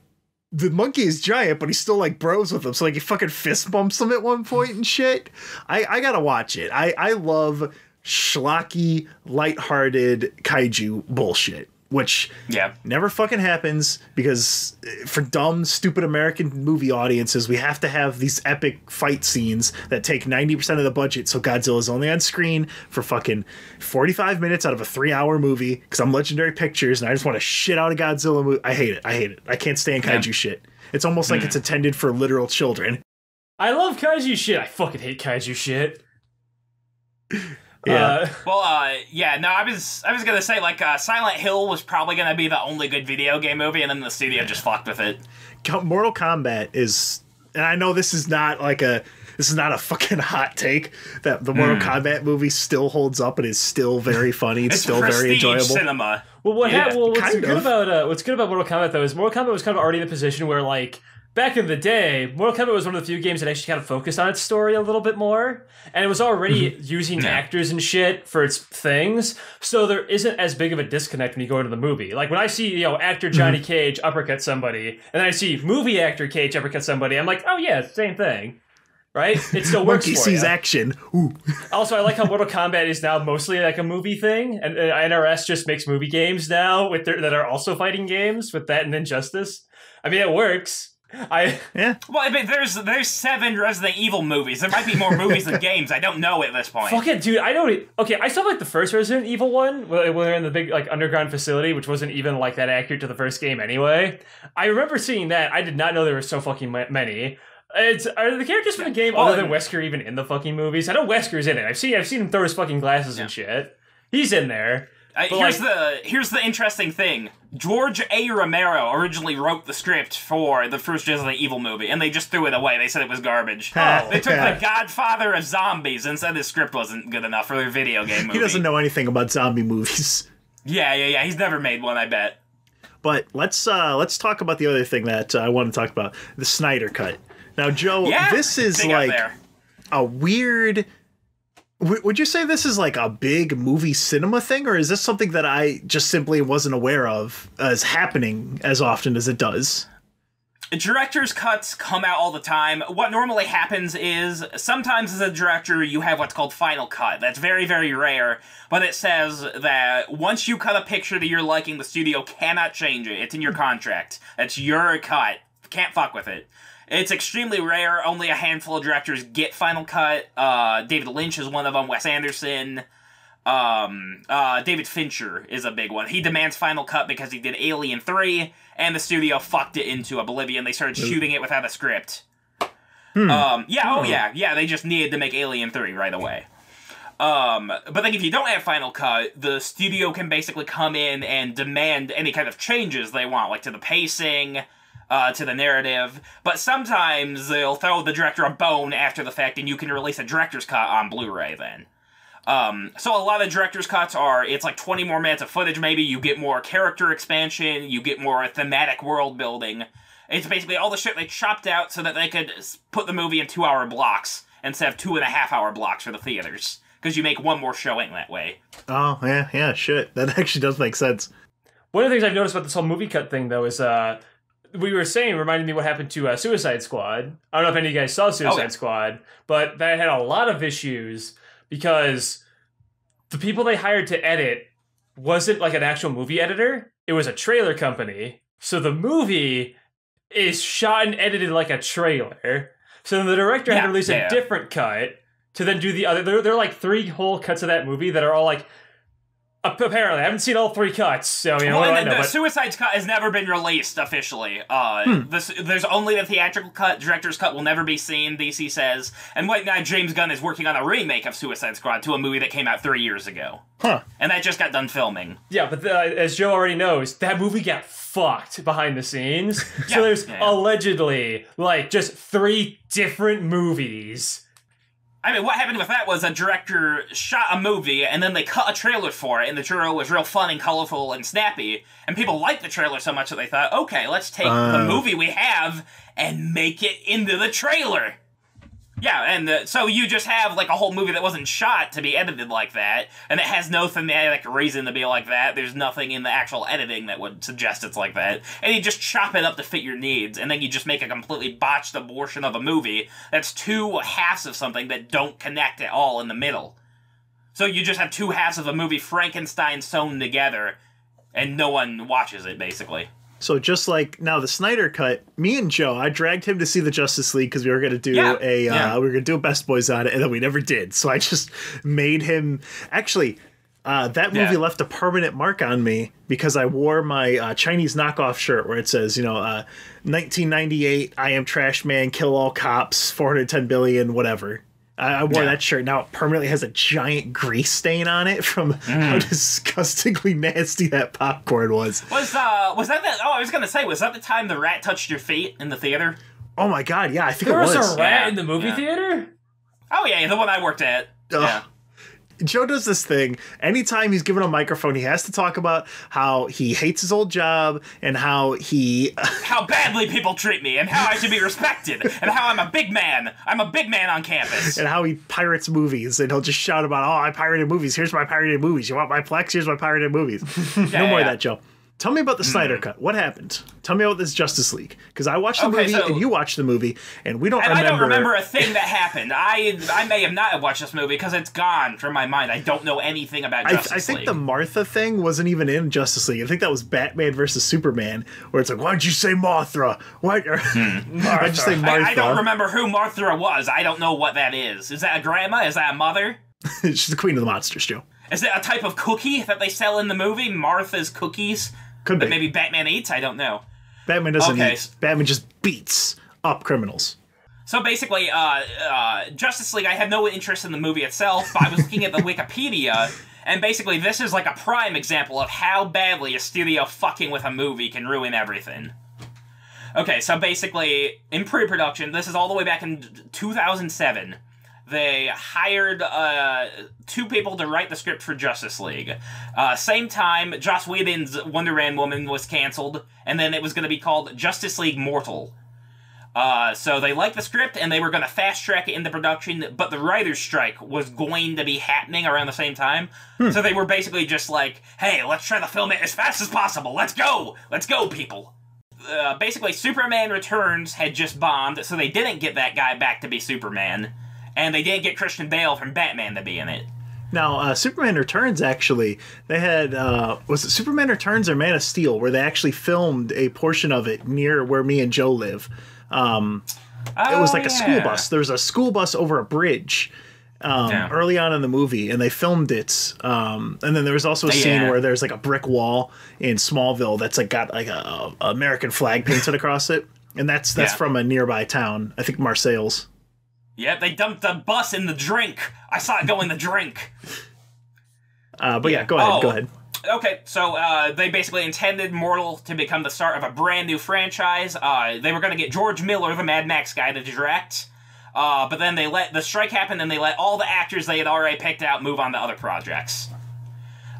the monkey is giant, but he's still like bros with him. So like he fucking fist bumps him at one point and shit. I, I gotta watch it. I, I love schlocky, lighthearted kaiju bullshit. Which Yeah. never fucking happens because uh, for dumb, stupid American movie audiences, we have to have these epic fight scenes that take 90% of the budget. So Godzilla's only on screen for fucking 45 minutes out of a three hour movie because I'm Legendary Pictures and I just want to shit out a Godzilla movie. I hate it. I hate it. I can't stand kaiju shit. It's almost like it's intended for literal children. I love kaiju shit. I fucking hate kaiju shit. Yeah. Uh, Well, uh, yeah, no, I was, I was gonna say like uh, Silent Hill was probably gonna be the only good video game movie, and then the studio just fucked with it. Mortal Kombat is, and I know this is not like a, this is not a fucking hot take that the Mortal Kombat movie still holds up and is still very funny. It's, It's still very enjoyable. cinema. Well, what Yeah, hap- well, what's good of. about uh, what's good about Mortal Kombat though is Mortal Kombat was kind of already in a position where like back in the day, Mortal Kombat was one of the few games that actually kind of focused on its story a little bit more, and it was already Mm-hmm. using Yeah. actors and shit for its things. So there isn't as big of a disconnect when you go into the movie. Like when I see you know actor Johnny Mm-hmm. Cage uppercut somebody, and then I see movie actor Cage uppercut somebody, I'm like, oh yeah, same thing. Right? It still works Monkey sees ya. action. Ooh. Also, I like how Mortal Kombat is now mostly like a movie thing, and uh, NRS just makes movie games now with their, that are also fighting games with that and Injustice. I mean, it works. I Yeah. Well, I mean, there's there's seven Resident Evil movies. There might be more movies than games. I don't know at this point. fuck it, dude. I don't. Okay, I saw like the first Resident Evil one when they're in the big like underground facility, which wasn't even like that accurate to the first game anyway. I remember seeing that. I did not know there were so fucking many. It's are the characters from the game other than oh, Wesker even in the fucking movies? I know Wesker's in it. I've seen I've seen him throw his fucking glasses and shit. He's in there. Uh, here's like- the here's the interesting thing. George A. Romero originally wrote the script for the first Resident Evil movie, and they just threw it away. They said it was garbage. Oh, they took yeah. the Godfather of Zombies and said his script wasn't good enough for their video game movie. He doesn't know anything about zombie movies. Yeah, yeah, yeah. He's never made one. I bet. But let's uh let's talk about the other thing that uh, I want to talk about, the Snyder cut. Now, Joe, Yeah, this is like a weird w- would you say this is like a big movie cinema thing or is this something that I just simply wasn't aware of as happening as often as it does? Director's cuts come out all the time. What normally happens is sometimes as a director you have what's called final cut. That's very very rare, but it says that once you cut a picture that you're liking, the studio cannot change it. It's in your contract. That's your cut. Can't fuck with it. It's extremely rare. Only a handful of directors get final cut. Uh, David Lynch is one of them. Wes Anderson. Um, uh, David Fincher is a big one. He demands final cut because he did Alien 3, and the studio fucked it into oblivion. They started shooting it without a script. Um, yeah, oh yeah, yeah. They just needed to make Alien Three right away. Um, but like if you don't have Final Cut, the studio can basically come in and demand any kind of changes they want, like to the pacing, uh, to the narrative. But sometimes they'll throw the director a bone after the fact, and you can release a director's cut on Blu-ray then. Um, so a lot of director's cuts are it's like 20 more minutes of footage maybe, you get more character expansion, you get more thematic world building. It's basically all the shit they chopped out so that they could put the movie in two hour blocks instead of two and a half hour blocks for the theaters. Because you make one more showing that way. Oh yeah, yeah, shit. That actually does make sense. One of the things I've noticed about this whole movie cut thing, though, is uh, we were saying reminded me what happened to uh, Suicide Squad. I don't know if any of you guys saw Suicide yeah. Squad, but that had a lot of issues because the people they hired to edit wasn't like an actual movie editor; it was a trailer company. So the movie is shot and edited like a trailer. So then the director had to release yeah. a different cut to then do the other. There, there are like three whole cuts of that movie that are all like. Apparently, I haven't seen all three cuts, so you know well, do I know. the, the but- Suicide's cut has never been released officially. Uh, hmm. this, there's only the theatrical cut. Director's cut will never be seen. DC says, and right now uh, James Gunn is working on a remake of Suicide Squad to a movie that came out three years ago, Huh. and that just got done filming. Yeah, but the, uh, as Joe already knows, that movie got fucked behind the scenes. Yeah, so there's yeah. allegedly like just three different movies. I mean, what happened with that was a director shot a movie and then they cut a trailer for it, and the trailer was real fun and colorful and snappy, and people liked the trailer so much that they thought, okay, let's take the Oh. movie we have and make it into the trailer. Yeah, and uh, so you just have like a whole movie that wasn't shot to be edited like that, and it has no thematic reason to be like that. There's nothing in the actual editing that would suggest it's like that, and you just chop it up to fit your needs, and then you just make a completely botched abortion of a movie that's two halves of something that don't connect at all in the middle. So you just have two halves of a movie Frankenstein sewn together, and no one watches it basically. So just like now the Snyder cut, me and Joe, I dragged him to see the Justice League because we were gonna do Yeah, a uh, we were gonna do a Best Boys on it, and then we never did. So I just made him actually. Uh, that movie Yeah. left a permanent mark on me because I wore my uh, Chinese knockoff shirt where it says, you know, uh, 1998, I am trash man, kill all cops, 410 billion, whatever. I, I wore Yeah. that shirt. Now it permanently has a giant grease stain on it from Mm. how disgustingly nasty that popcorn was. Was uh was that that? Oh, I was gonna say, was that the time the rat touched your feet in the theater? Oh my god, yeah, I think There it was, was. a rat Yeah, in the movie yeah. theater. Oh yeah, the one I worked at. Ugh. Yeah. Joe does this thing anytime he's given a microphone. He has to talk about how he hates his old job and how he. How badly people treat me, and how I should be respected, and how I'm a big man. I'm a big man on campus. And how he pirates movies, and he'll just shout about, "Oh, I pirated movies. Here's my pirated movies. You want my plex? Here's my pirated movies." no Yeah, more of yeah. Hmm. that, Joe. Tell me about the Snyder cut. What happened? Tell me about this Justice League because I watched the Okay, movie so- and you watched the movie, and we don't And remember. I don't remember a thing that happened. I I may have not watched this movie because it's gone from my mind. I don't know anything about I, Justice I think League. the Martha thing wasn't even in Justice League. I think that was Batman versus Superman, where it's like, "Why'd you say Mothra? Why? Why'd you say Martha?" Hmm. I, I don't remember who Martha was. I don't know what that is. Is that a grandma? Is that a mother? She's the queen of the monsters, Joe. Is it a type of cookie that they sell in the movie? Martha's cookies? Could That be. maybe Batman eats? I don't know. Batman doesn't Okay. eat. Batman just beats up criminals. So basically, uh, uh, Justice League, I had no interest in the movie itself, but I was looking at the Wikipedia, and basically, this is like a prime example of how badly a studio fucking with a movie can ruin everything. Okay, so basically, in pre production, this is all the way back in 2007. They hired uh, two people to write the script for Justice League. Uh, same time, Joss Whedon's Wonder Man Woman was canceled, and then it was going to be called Justice League Mortal. Uh, so they liked the script and they were going to fast track it into production, but the writer's strike was going to be happening around the same time. So they were basically just like, hey, let's try to film it as fast as possible. Let's go! Let's go, people! Uh, basically, Superman Returns had just bombed, so they didn't get that guy back to be Superman. And they didn't get Christian Bale from Batman to be in it. Now, uh, Superman Returns actually, they had uh, was it Superman Returns or Man of Steel, where they actually filmed a portion of it near where me and Joe live. Um, it was Oh, like a school bus. There was a school bus over a bridge um, Yeah. early on in the movie, and they filmed it. Um, and then there was also a scene Yeah. where there's like a brick wall in Smallville that's like got like a, a American flag painted across it. and that's that's Yeah. from a nearby town. I think Marseilles. Yep, they dumped the bus in the drink. I saw it go in the drink. Uh, but yeah, go ahead. Oh. Go ahead. Okay, so uh, they basically intended Mortal to become the start of a brand new franchise. Uh, they were going to get George Miller, the Mad Max guy, to direct. Uh, but then they let the strike happen, and they let all the actors they had already picked out move on to other projects.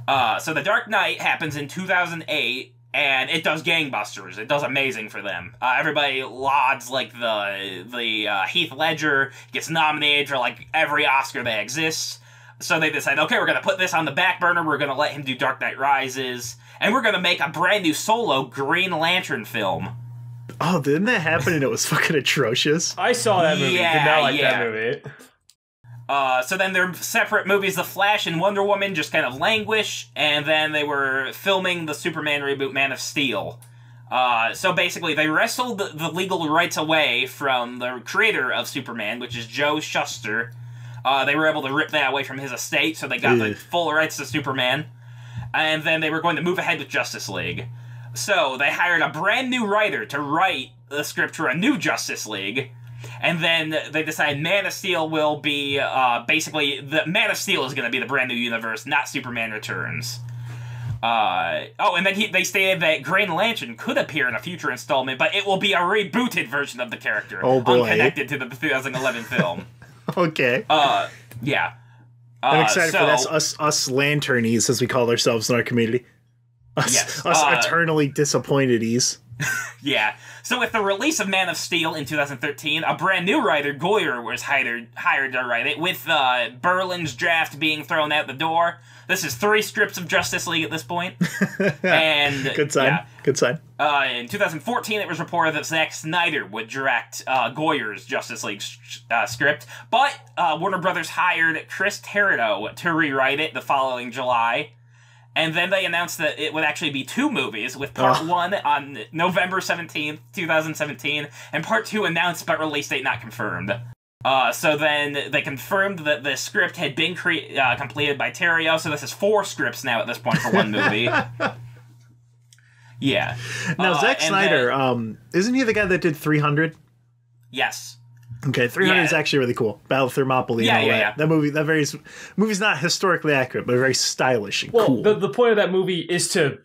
Uh, so The Dark Knight happens in 2008, and it does gangbusters. It does amazing for them. Uh, everybody lauds like the the uh, Heath Ledger gets nominated for like every Oscar that exists. So they decide, okay, we're gonna put this on the back burner. We're gonna let him do Dark Knight Rises, and we're gonna make a brand new solo Green Lantern film. Oh, didn't that happen? and it was fucking atrocious. I saw that movie. Did Yeah, not like yeah. that movie. Uh, so then their separate movies, The Flash and Wonder Woman, just kind of languish, and then they were filming the Superman reboot, Man of Steel. Uh, so basically, they wrestled the, the legal rights away from the creator of Superman, which is Joe Shuster. Uh, they were able to rip that away from his estate, so they got the Ugh. full rights to Superman. And then they were going to move ahead with Justice League. So they hired a brand new writer to write the script for a new Justice League. And then they decided Man of Steel will be uh, basically the Man of Steel is going to be the brand new universe, not Superman Returns. Uh, oh, and then he, they stated that Green Lantern could appear in a future installment, but it will be a rebooted version of the character, Oh, boy. unconnected to the 2011 film. Okay. Uh, yeah. I'm Uh, excited so, for this. Us, us lanternies, as we call ourselves in our community. Us, Yes, us uh, eternally disappointedies. Yeah. So with the release of Man of Steel in 2013, a brand new writer, Goyer, was hired hired to write it, with uh, Berlin's draft being thrown out the door. This is three strips of Justice League at this point. and Good sign. yeah. Good sign. Uh, in 2014, it was reported that Zack Snyder would direct uh, Goyer's Justice League s- uh, script, but uh, Warner Brothers hired Chris Terrio to rewrite it the following July. And then they announced that it would actually be two movies, with part Ugh. one on November 17th, 2017, and part two announced but release date not confirmed. Uh, so then they confirmed that the script had been cre- uh, completed by Terrio, so this is four scripts now at this point for one movie. yeah. Now, Uh, Zack Snyder, then- um, isn't he the guy that did 300? yes. Okay, 300 is actually really cool. Battle Thermopylae Yeah, and all yeah, that. yeah. That movie, that very movie's not historically accurate, but very stylish and Well, cool. the, the point of that movie is to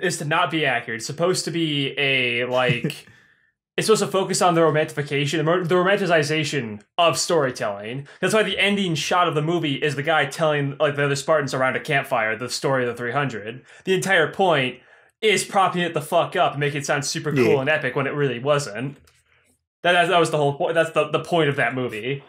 is to not be accurate. It's supposed to be a like it's supposed to focus on the romantification, the romanticization of storytelling. That's why the ending shot of the movie is the guy telling like the other Spartans around a campfire the story of the 300. The entire point is propping it the fuck up and making it sound super cool Yeah. and epic when it really wasn't. That, that, was the whole point. That's the, the point of that movie.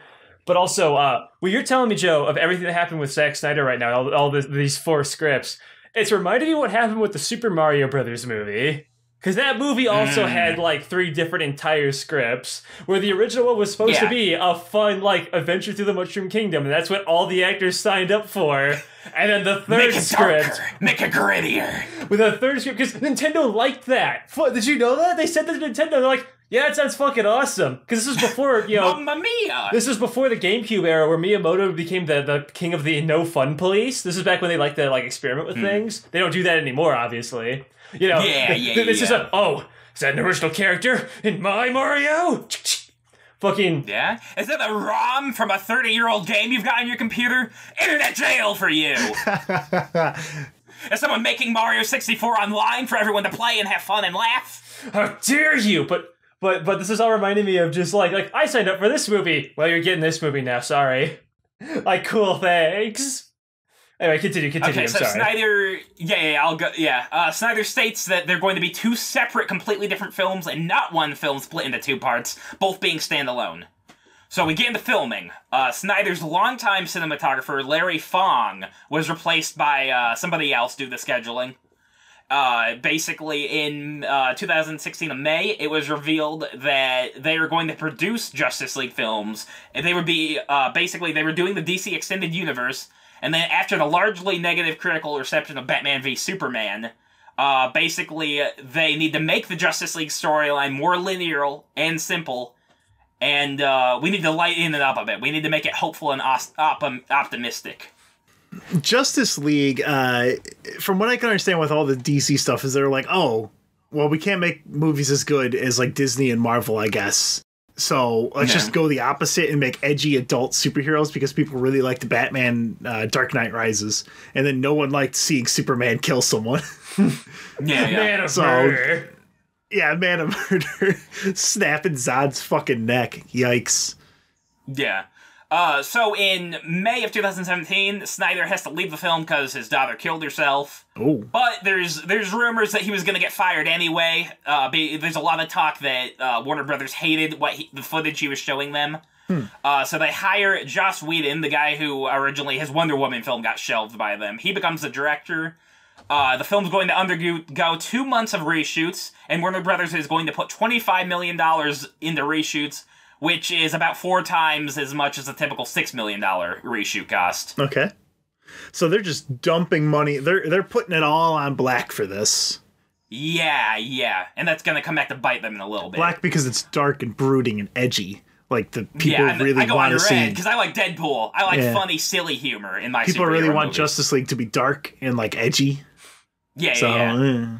But also, uh, what you're telling me, Joe, of everything that happened with Zack Snyder right now, all, all this, these four scripts, it's reminded me what happened with the Super Mario Brothers movie. Because that movie also Mm. had like three different entire scripts, where the original one was supposed to be a fun like adventure through the Mushroom Kingdom, and that's what all the actors signed up for. And then the third Make it script darker. Make it grittier. with a third script because Nintendo liked that. Did you know that they said that to Nintendo? They're like, yeah, it sounds fucking awesome. Because this is before you know. Mamma mia! This is before the GameCube era where Miyamoto became the, the king of the no fun police. This is back when they like to like experiment with things. They don't do that anymore, obviously. You know. Yeah, yeah, This is a oh, is that an original character in my Mario? Fucking yeah? Is that a ROM from a 30 year old game you've got on your computer? Internet jail for you! Is someone making Mario 64 online for everyone to play and have fun and laugh? how dare you? But but but this is all reminding me of just like like I signed up for this movie. Well, you're getting this movie now. Sorry. Like cool, thanks. Anyway, continue, continue. Okay, I'm so sorry. Snyder, yeah, yeah, yeah, I'll go. Yeah, uh, Snyder states that they're going to be two separate, completely different films, and not one film split into two parts, both being standalone. So we get into filming. Uh, Snyder's longtime cinematographer Larry Fong was replaced by uh, somebody else due to the scheduling. Uh, basically, in uh, 2016 of May, it was revealed that they were going to produce Justice League films, and they would be uh, basically they were doing the DC Extended Universe, and then after the largely negative critical reception of Batman v Superman, uh, basically they need to make the Justice League storyline more linear and simple, and uh, we need to lighten it up a bit. We need to make it hopeful and op- optimistic. Justice League, uh, from what I can understand with all the DC stuff, is they're like, oh, well, we can't make movies as good as like Disney and Marvel, I guess. So let's Yeah. just go the opposite and make edgy adult superheroes because people really liked Batman uh, Dark Knight Rises. And then no one liked seeing Superman kill someone. Yeah, yeah. Man of So- murder. yeah, man of murder. Snapping Zod's fucking neck. Yikes. Yeah. Uh, so in May of 2017, Snyder has to leave the film because his daughter killed herself. Oh. But there's there's rumors that he was going to get fired anyway. Uh, be, there's a lot of talk that uh, Warner Brothers hated what he, the footage he was showing them. Uh, so they hire Joss Whedon, the guy who originally his Wonder Woman film got shelved by them. He becomes the director. Uh, the film's going to undergo two months of reshoots, and Warner Brothers is going to put $25 million into reshoots, which is about four times as much as a typical $6 million reshoot cost. Okay. So they're just dumping money. They're they're putting it all on black for this. Yeah, yeah. And that's going to come back to bite them in a little bit. Black because it's dark and brooding and edgy. Like the people yeah, really I go want to red see. because I like Deadpool. I like Yeah. funny, silly humor in my People really want movies. Justice League to be dark and like edgy. Yeah, So yeah, yeah.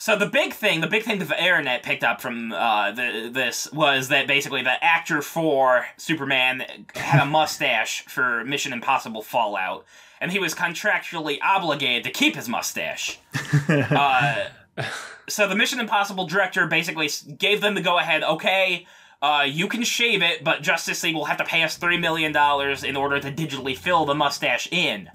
So the big thing, the big thing that the internet picked up from uh, the, this was that basically the actor for Superman had a mustache for Mission Impossible Fallout, and he was contractually obligated to keep his mustache. uh, so the Mission Impossible director basically gave them the go ahead. Okay. Uh, you can shave it, but Justice League will have to pay us three million dollars in order to digitally fill the mustache in.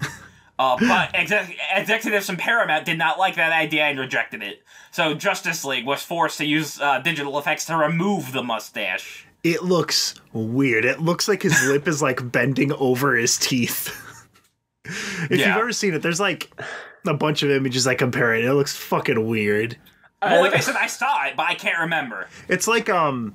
Uh, but exec- executives from Paramount did not like that idea and rejected it. So Justice League was forced to use uh, digital effects to remove the mustache. it looks weird. It looks like his lip is like bending over his teeth. if Yeah. you've ever seen it, there's like a bunch of images I compare it. It looks fucking weird. Well, like I said, I saw it, but I can't remember. It's like um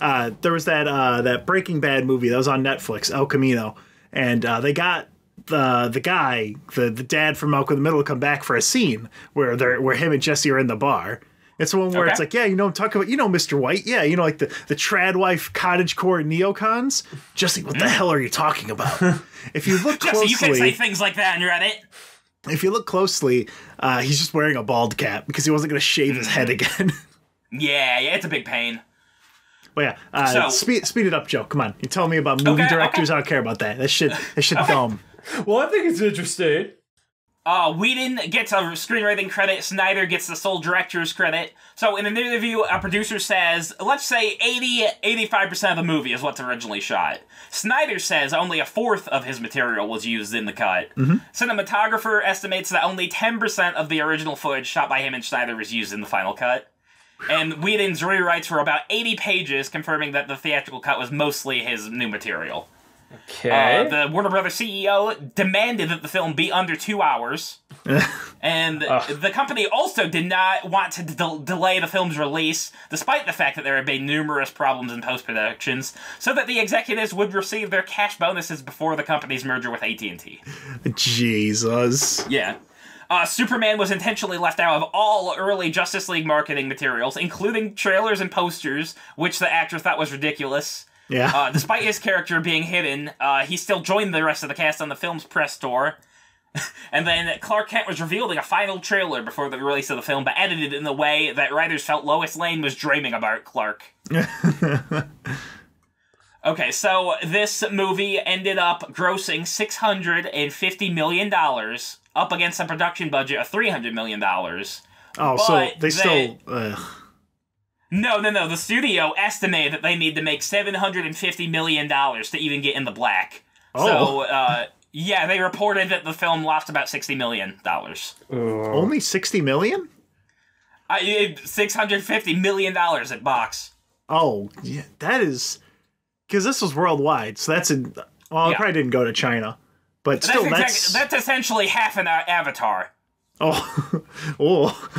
uh there was that uh that Breaking Bad movie that was on Netflix, El Camino, and uh they got the the guy, the the dad from Malcolm in the Middle come back for a scene where they're where him and Jesse are in the bar. It's the one where it's like, yeah, you know, I'm talking about, you know, Mr. White, yeah, you know, like the the trad wife cottagecore neocons. Jesse, what the hell are you talking about? if you look Jesse, you can say things like that on Reddit. if you look closely, uh, he's just wearing a bald cap because he wasn't going to shave his head again. Yeah, yeah, it's a big pain. But yeah, uh, So- speed speed it up, Joe. Come on, you tell me about movie Okay, directors. okay. I don't care about that. That shit, that shit dumb. Well, I think it's interesting. Uh, Whedon gets a screenwriting credit. Snyder gets the sole director's credit. So in an interview, a producer says, let's say 80, 85% of the movie is what's originally shot. Snyder says only a fourth of his material was used in the cut. Cinematographer estimates that only 10% of the original footage shot by him and Snyder was used in the final cut. And Whedon's rewrites were about 80 pages, confirming that the theatrical cut was mostly his new material. Okay. Uh, the Warner Brothers CEO demanded that the film be under two hours, and the company also did not want to de- delay the film's release, despite the fact that there had been numerous problems in post productions, so that the executives would receive their cash bonuses before the company's merger with AT and T. Jesus. Yeah. Uh, Superman was intentionally left out of all early Justice League marketing materials, including trailers and posters, which the actor thought was ridiculous. Yeah. Uh, despite his character being hidden, uh, he still joined the rest of the cast on the film's press tour. and then Clark Kent was revealed in a final trailer before the release of the film, but edited in the way that writers felt Lois Lane was dreaming about Clark. okay, so this movie ended up grossing $650 million, up against a production budget of $300 million. oh, so but they they- still. Ugh. No, no, no. The studio estimated that they need to make seven hundred and fifty million dollars to even get in the black. Oh. So, uh, yeah, they reported that the film lost about sixty million dollars. only sixty million? I six hundred fifty million dollars at box. Oh, yeah, that is because this was worldwide. So that's in. Well, it Yeah. probably didn't go to China, but still, exact- that's. that's essentially half an uh, Avatar. oh, oh.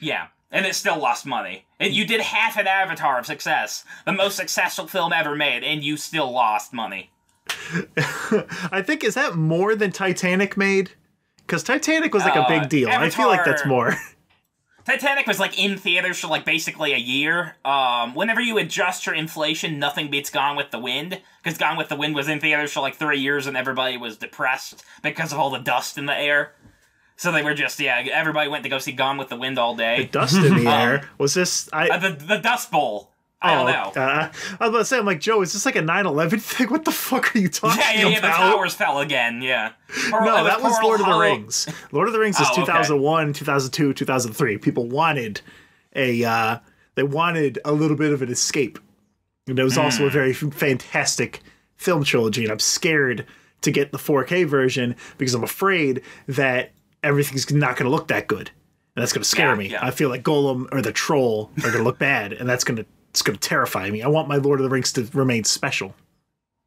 Yeah, and it still lost money. And you did half an Avatar of success, the most successful film ever made, and you still lost money. I think is that more than Titanic made? Because Titanic was like a Uh, big deal. I feel like that's more. Titanic was like in theaters for like basically a year. Um, whenever you adjust for inflation, nothing beats Gone with the Wind because Gone with the Wind was in theaters for like three years and everybody was depressed because of all the dust in the air. So they were just yeah. Everybody went to go see Gone with the Wind all day. The dust in the air. Was this? I Uh, the the Dust Bowl. I don't know. Uh, I was about to say, I'm like, Joe, is this like a 9/11 thing? What the fuck are you talking about? yeah, yeah, yeah. The towers fell again. Yeah. Or- no, that was Lord of the Rings. Lord of the Rings is Oh, okay. 2001, 2002, 2003. People wanted a uh, they wanted a little bit of an escape. And it was Hmm. also a very fantastic film trilogy, and I'm scared to get the 4K version because I'm afraid that everything's not going to look that good, and that's going to scare Yeah, me. yeah. I feel like Gollum or the Troll are going to look bad, and that's going to it's going to terrify me. I want my Lord of the Rings to remain special.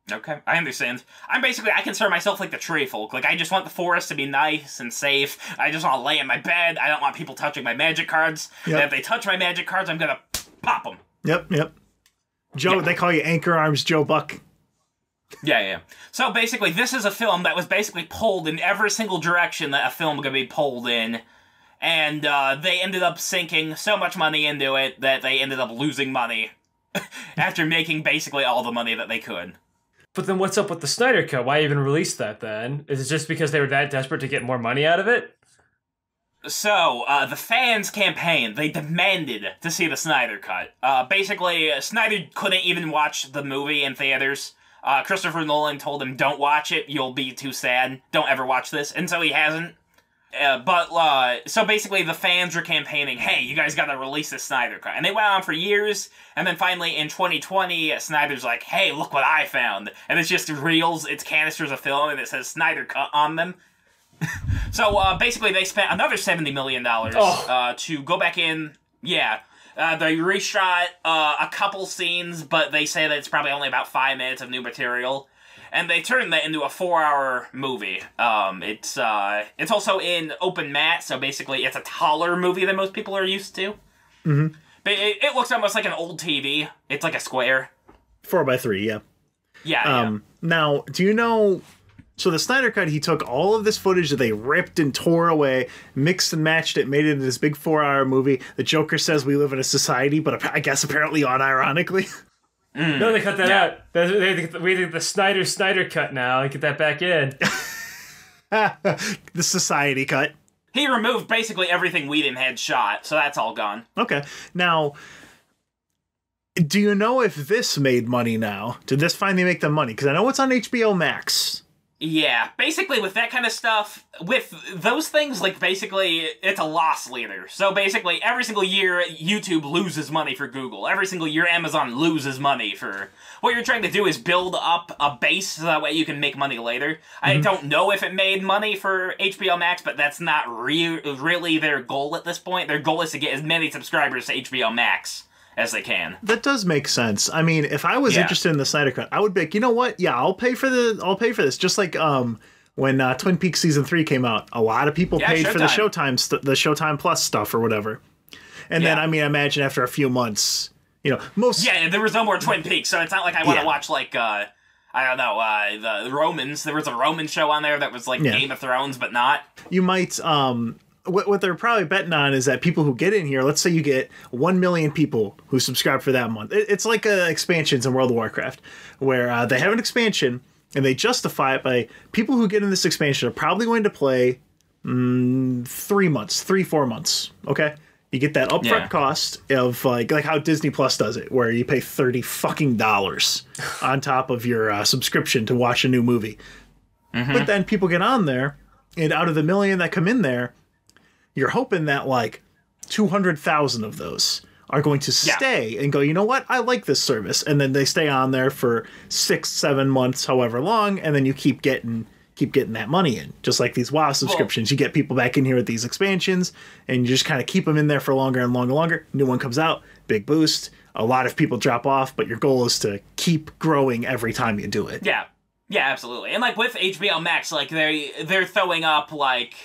Okay, I understand. I'm basically I consider myself like the tree folk. Like I just want the forest to be nice and safe. I just want to lay in my bed. I don't want people touching my magic cards. Yep. And if they touch my magic cards, I'm gonna pop them. Yep, yep. Joe, Yeah. they call you Anchor Arms Joe Buck. Yeah, yeah. So basically, this is a film that was basically pulled in every single direction that a film could be pulled in. And uh, they ended up sinking so much money into it that they ended up losing money after making basically all the money that they could. But then what's up with the Snyder Cut? Why even release that then? Is it just because they were that desperate to get more money out of it? So, uh, the fans campaigned. They demanded to see the Snyder Cut. Uh, basically, Snyder couldn't even watch the movie in theaters. Uh, Christopher Nolan told him, don't watch it, you'll be too sad. Don't ever watch this. And so he hasn't. Uh, but, uh, so basically the fans were campaigning, hey, you guys gotta release the Snyder Cut. And they went on for years, and then finally in 2020, uh, Snyder's like, hey, look what I found. And it's just reels, it's canisters of film, and it says Snyder Cut on them. So uh, basically, they spent another seventy million dollars Oh. uh, to go back in. Yeah, uh, they reshot uh, a couple scenes, but they say that it's probably only about five minutes of new material, and they turned that into a four-hour movie. Um, it's uh, it's also in open matte, so basically, it's a taller movie than most people are used to. Mm-hmm. But it, it looks almost like an old TV. It's like a square. Four by three, yeah. Yeah. yeah. Um, now, do you know? So the Snyder Cut, he took all of this footage that they ripped and tore away, mixed and matched it, made it into this big four-hour movie. The Joker says we live in a society, but I guess apparently unironically. No, they cut that Yeah. out. They, they, we did the Snyder Snyder cut now get that back in. the society cut. He removed basically everything Whedon had shot, so that's all gone. Okay. Now, do you know if this made money now? Did this finally make them money? Because I know it's on HBO Max. Yeah, basically with that kind of stuff, with those things, like basically it's a loss leader. So basically, every single year YouTube loses money for Google. Every single year Amazon loses money for. What you're trying to do is build up a base so that way you can make money later. I mm-hmm. don't know if it made money for HBO Max, but that's not re- really their goal at this point. Their goal is to get as many subscribers to HBO Max as they can. That does make sense. I mean, if I was Yeah. interested in the Snyder Cut, I would be like, you know what? Yeah, I'll pay for the I'll pay for this. Just like um when uh, Twin Peaks season three came out, a lot of people Yeah, paid for the Showtime. Showtime st- the Showtime Plus stuff or whatever. And then I mean, imagine after a few months, you know, most Yeah, there was no more Twin Peaks, so it's not like I want to Yeah. watch like uh I don't know, uh the Romans. There was a Roman show on there that was like Yeah. Game of Thrones, but not. you might um what, what they're probably betting on is that people who get in here let's say you get 1 million people who subscribe for that month it, it's like uh, expansions in world of warcraft where uh, they have an expansion and they justify it by people who get in this expansion are probably going to play mm, three months three four months okay you get that upfront Yeah. cost of like like how Disney Plus does it, where you pay thirty fucking dollars on top of your uh, subscription to watch a new movie. But then people get on there, and out of the million that come in there, you're hoping that like 200,000 of those are going to Yeah. stay and go, you know what? I like this service. And then they stay on there for six, seven months, however long, and then you keep getting keep getting that money in. Just like these WoW subscriptions. you get people back in here with these expansions and you just kind of keep them in there for longer and longer and longer. New one comes out, big boost. A lot of people drop off, but your goal is to keep growing every time you do it. Yeah. Yeah, absolutely. And like with HBO Max, like they they're throwing up like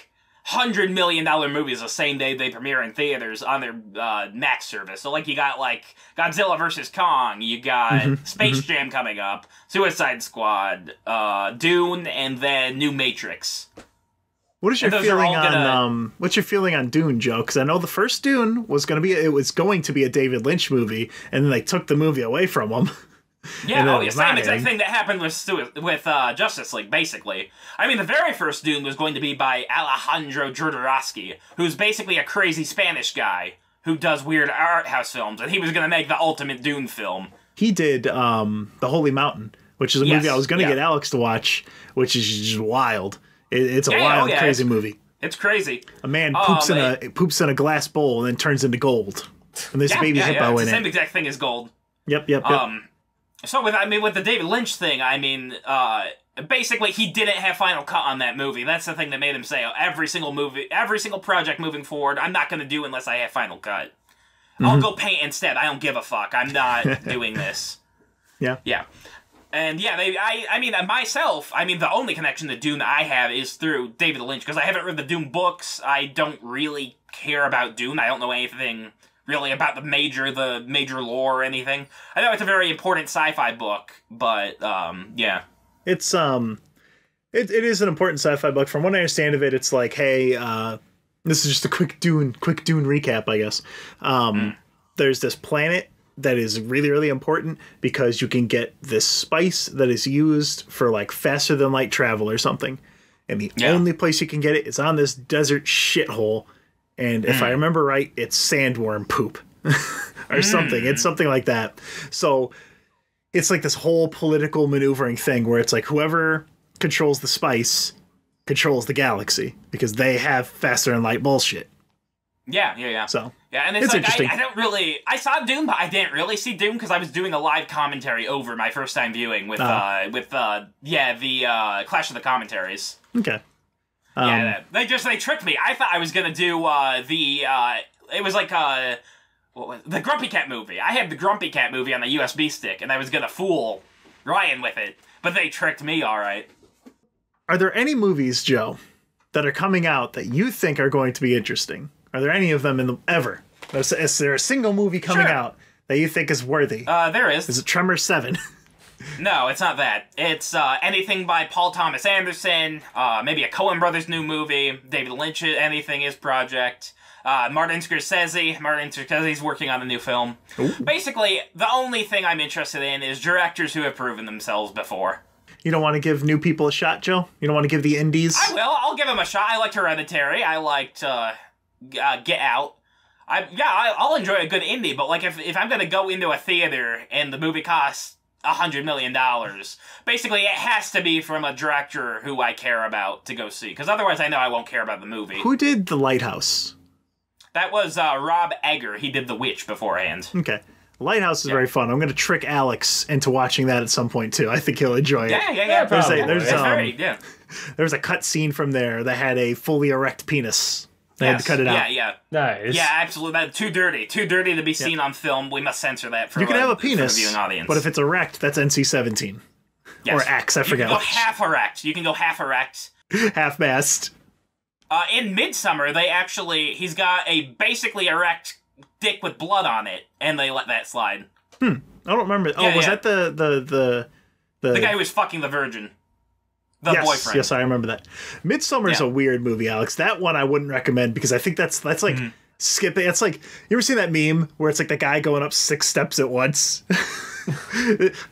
hundred million dollar movies the same day they premiere in theaters on their uh, Max service. So like you got like Godzilla versus Kong, you got Mm-hmm, Space Jam coming up, Suicide Squad, uh, Dune, and then New Matrix. What is your And those are feeling on gonna- um? What's your feeling on Dune, Joe? Because I know the first Dune was going to be it was going to be a David Lynch movie, and then they took the movie away from him. Yeah, oh, it yeah, same exact thing that happened with with uh, Justice League, basically. I mean, the very first Dune was going to be by Alejandro Jodorowsky, who's basically a crazy Spanish guy who does weird art house films, and he was going to make the ultimate Dune film. He did um, The Holy Mountain, which is a movie I was going to yeah. get Alex to watch, which is just wild. It, it's a Yeah, yeah, wild, oh, yeah, crazy it's- movie. It's crazy. A man Oh, poops in man. a poops in a glass bowl and then turns into gold. And there's a baby hippo in the same it. exact thing as Gold. Yep, yep, yep. Um, so with I mean with the David Lynch thing, I mean, uh, basically he didn't have final cut on that movie. That's the thing that made him say oh, every single movie, every single project moving forward, I'm not going to do unless I have final cut. I'll go paint instead. I don't give a fuck. I'm not doing this. yeah. Yeah. And yeah, they. I. I mean, myself. I mean, the only connection to Dune I have is through David Lynch because I haven't read the Dune books. I don't really care about Dune. I don't know anything really about the major, the major lore or anything. I know it's a very important sci-fi book, but um, yeah, It's um it, it is an important sci-fi book. From what I understand of it, it's like, hey, uh this is just a quick Dune quick Dune recap, I guess. Um there's this planet that is really, really important because you can get this spice that is used for like faster than light travel or something. And the Yeah. only place you can get it is on this desert shithole. And if I remember right, it's sandworm poop. or something. It's something like that. So it's like this whole political maneuvering thing where it's like whoever controls the spice controls the galaxy because they have faster than light bullshit. yeah, yeah, yeah. So Yeah, and it's, It's like interesting. I, I don't really. I saw Dune, but I didn't really see Dune because I was doing a live commentary over my first time viewing with Ah. uh with uh yeah the uh Clash of the Commentaries. okay, um, yeah, they just they tricked me. I thought I was gonna do uh the uh it was like uh what was the Grumpy Cat movie. I had the Grumpy Cat movie on the USB stick, and I was gonna fool Ryan with it, but they tricked me. All right. are there any movies, Joe, that are coming out that you think are going to be interesting? Are there any of them in the ever? Is, is there a single movie coming Sure. out that you think is worthy? Uh, there is. is it Tremor Seven? No, it's not that. It's uh, anything by Paul Thomas Anderson, uh, maybe a Coen Brothers new movie, David Lynch, anything his project, uh, Martin Scorsese. Martin Scorsese's working on a new film. Basically, the only thing I'm interested in is directors who have proven themselves before. you don't want to give new people a shot, Joe? You don't want to give the indies? I will. I'll give them a shot. I liked Hereditary. I liked uh, uh, Get Out. I yeah, I, I'll enjoy a good indie. But like, if if I'm gonna go into a theater and the movie costs a hundred million dollars, basically it has to be from a director who I care about to go see. Because otherwise, I know I won't care about the movie. Who did The Lighthouse? That was uh, Rob Egger. He did The Witch beforehand. Okay. Lighthouse is very fun. I'm going to trick Aleks into watching that at some point too. I think he'll enjoy it. Yeah, yeah, yeah. Yeah, There's a, probably. there's, um, very yeah. there's a cut scene from there that had a fully erect penis. They had to cut it Yeah, out. yeah, Nice. yeah. Absolutely. That, too dirty. Too dirty to be seen on film. We must censor that for You can uh, have a for the penis, viewing audience. but if it's erect, that's NC-17 Yes. or X. I You forget can go half erect. You can go half erect. half mast. Uh, in Midsummer, they actually he's got a basically erect dick with blood on it, and they let that slide. Hmm. I don't remember. Oh, Yeah, was yeah. that the the the the, The guy who was fucking the virgin, the yes, boyfriend. Yes, I remember that. Midsummer is Yeah. a weird movie, Aleks. That one I wouldn't recommend because I think that's that's like Mm-hmm. skipping. It's like you ever seen that meme where it's like the guy going up six steps at once.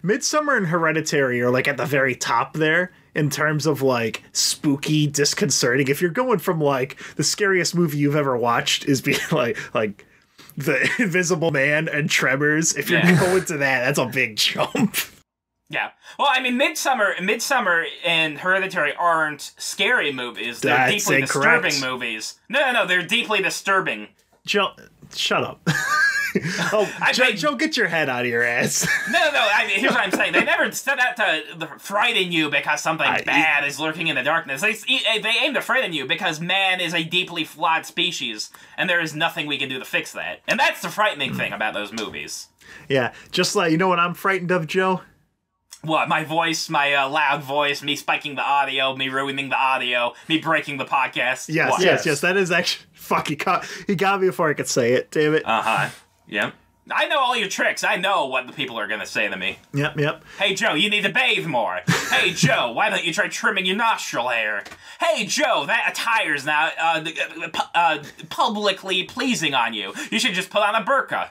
Midsummer and Hereditary are like at the very top there in terms of like spooky, disconcerting. If you're going from like the scariest movie you've ever watched is being like like the Invisible Man and Tremors. If you're Yeah. going to that, that's a big jump. Yeah. Well, I mean, Midsummer, Midsummer, and Hereditary aren't scary movies. They're That's deeply incorrect. disturbing movies. No, no, no. They're deeply disturbing. Joe, shut up. oh, I Joe, think- Joe, get your head out of your ass. No, no, no. I mean, here's what I'm saying. They never set out to frighten you because something I- bad is lurking in the darkness. They, eh, they aim to frighten you because man is a deeply flawed species, and there is nothing we can do to fix that. And that's the frightening hmm. thing about those movies. yeah, just like you know what I'm frightened of, Joe. What, my voice, my uh, loud voice, me spiking the audio, me ruining the audio, me breaking the podcast? Yes, What? yes, Yes. yes. That is actually fuck. He got he got me before I could say it. Damn it. Uh huh. Yep. I know all your tricks. I know what the people are gonna say to me. yep, yep. Hey Joe, you need to bathe more. hey Joe, why don't you try trimming your nostril hair? Hey Joe, that attire's now uh, pu- uh, publicly pleasing on you. You should just put on a burqa.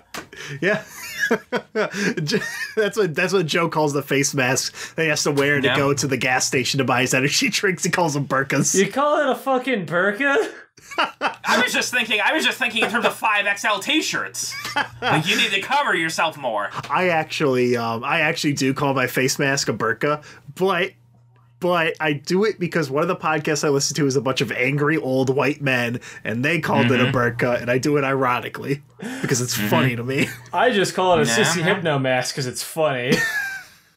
Yeah. that's what that's what Joe calls the face mask that he has to wear to go to the gas station to buy his energy drinks. He calls them burkas. You call it a fucking burqa? I was just thinking. I was just thinking in terms of five XL T-shirts. like you need to cover yourself more. I actually, um, I actually do call my face mask a burqa, but. But I do it because one of the podcasts I listen to is a bunch of angry old white men, and they called it a burqa, and I do it ironically because it's funny to me. I just call it a Nah, sissy hypno mask because it's funny.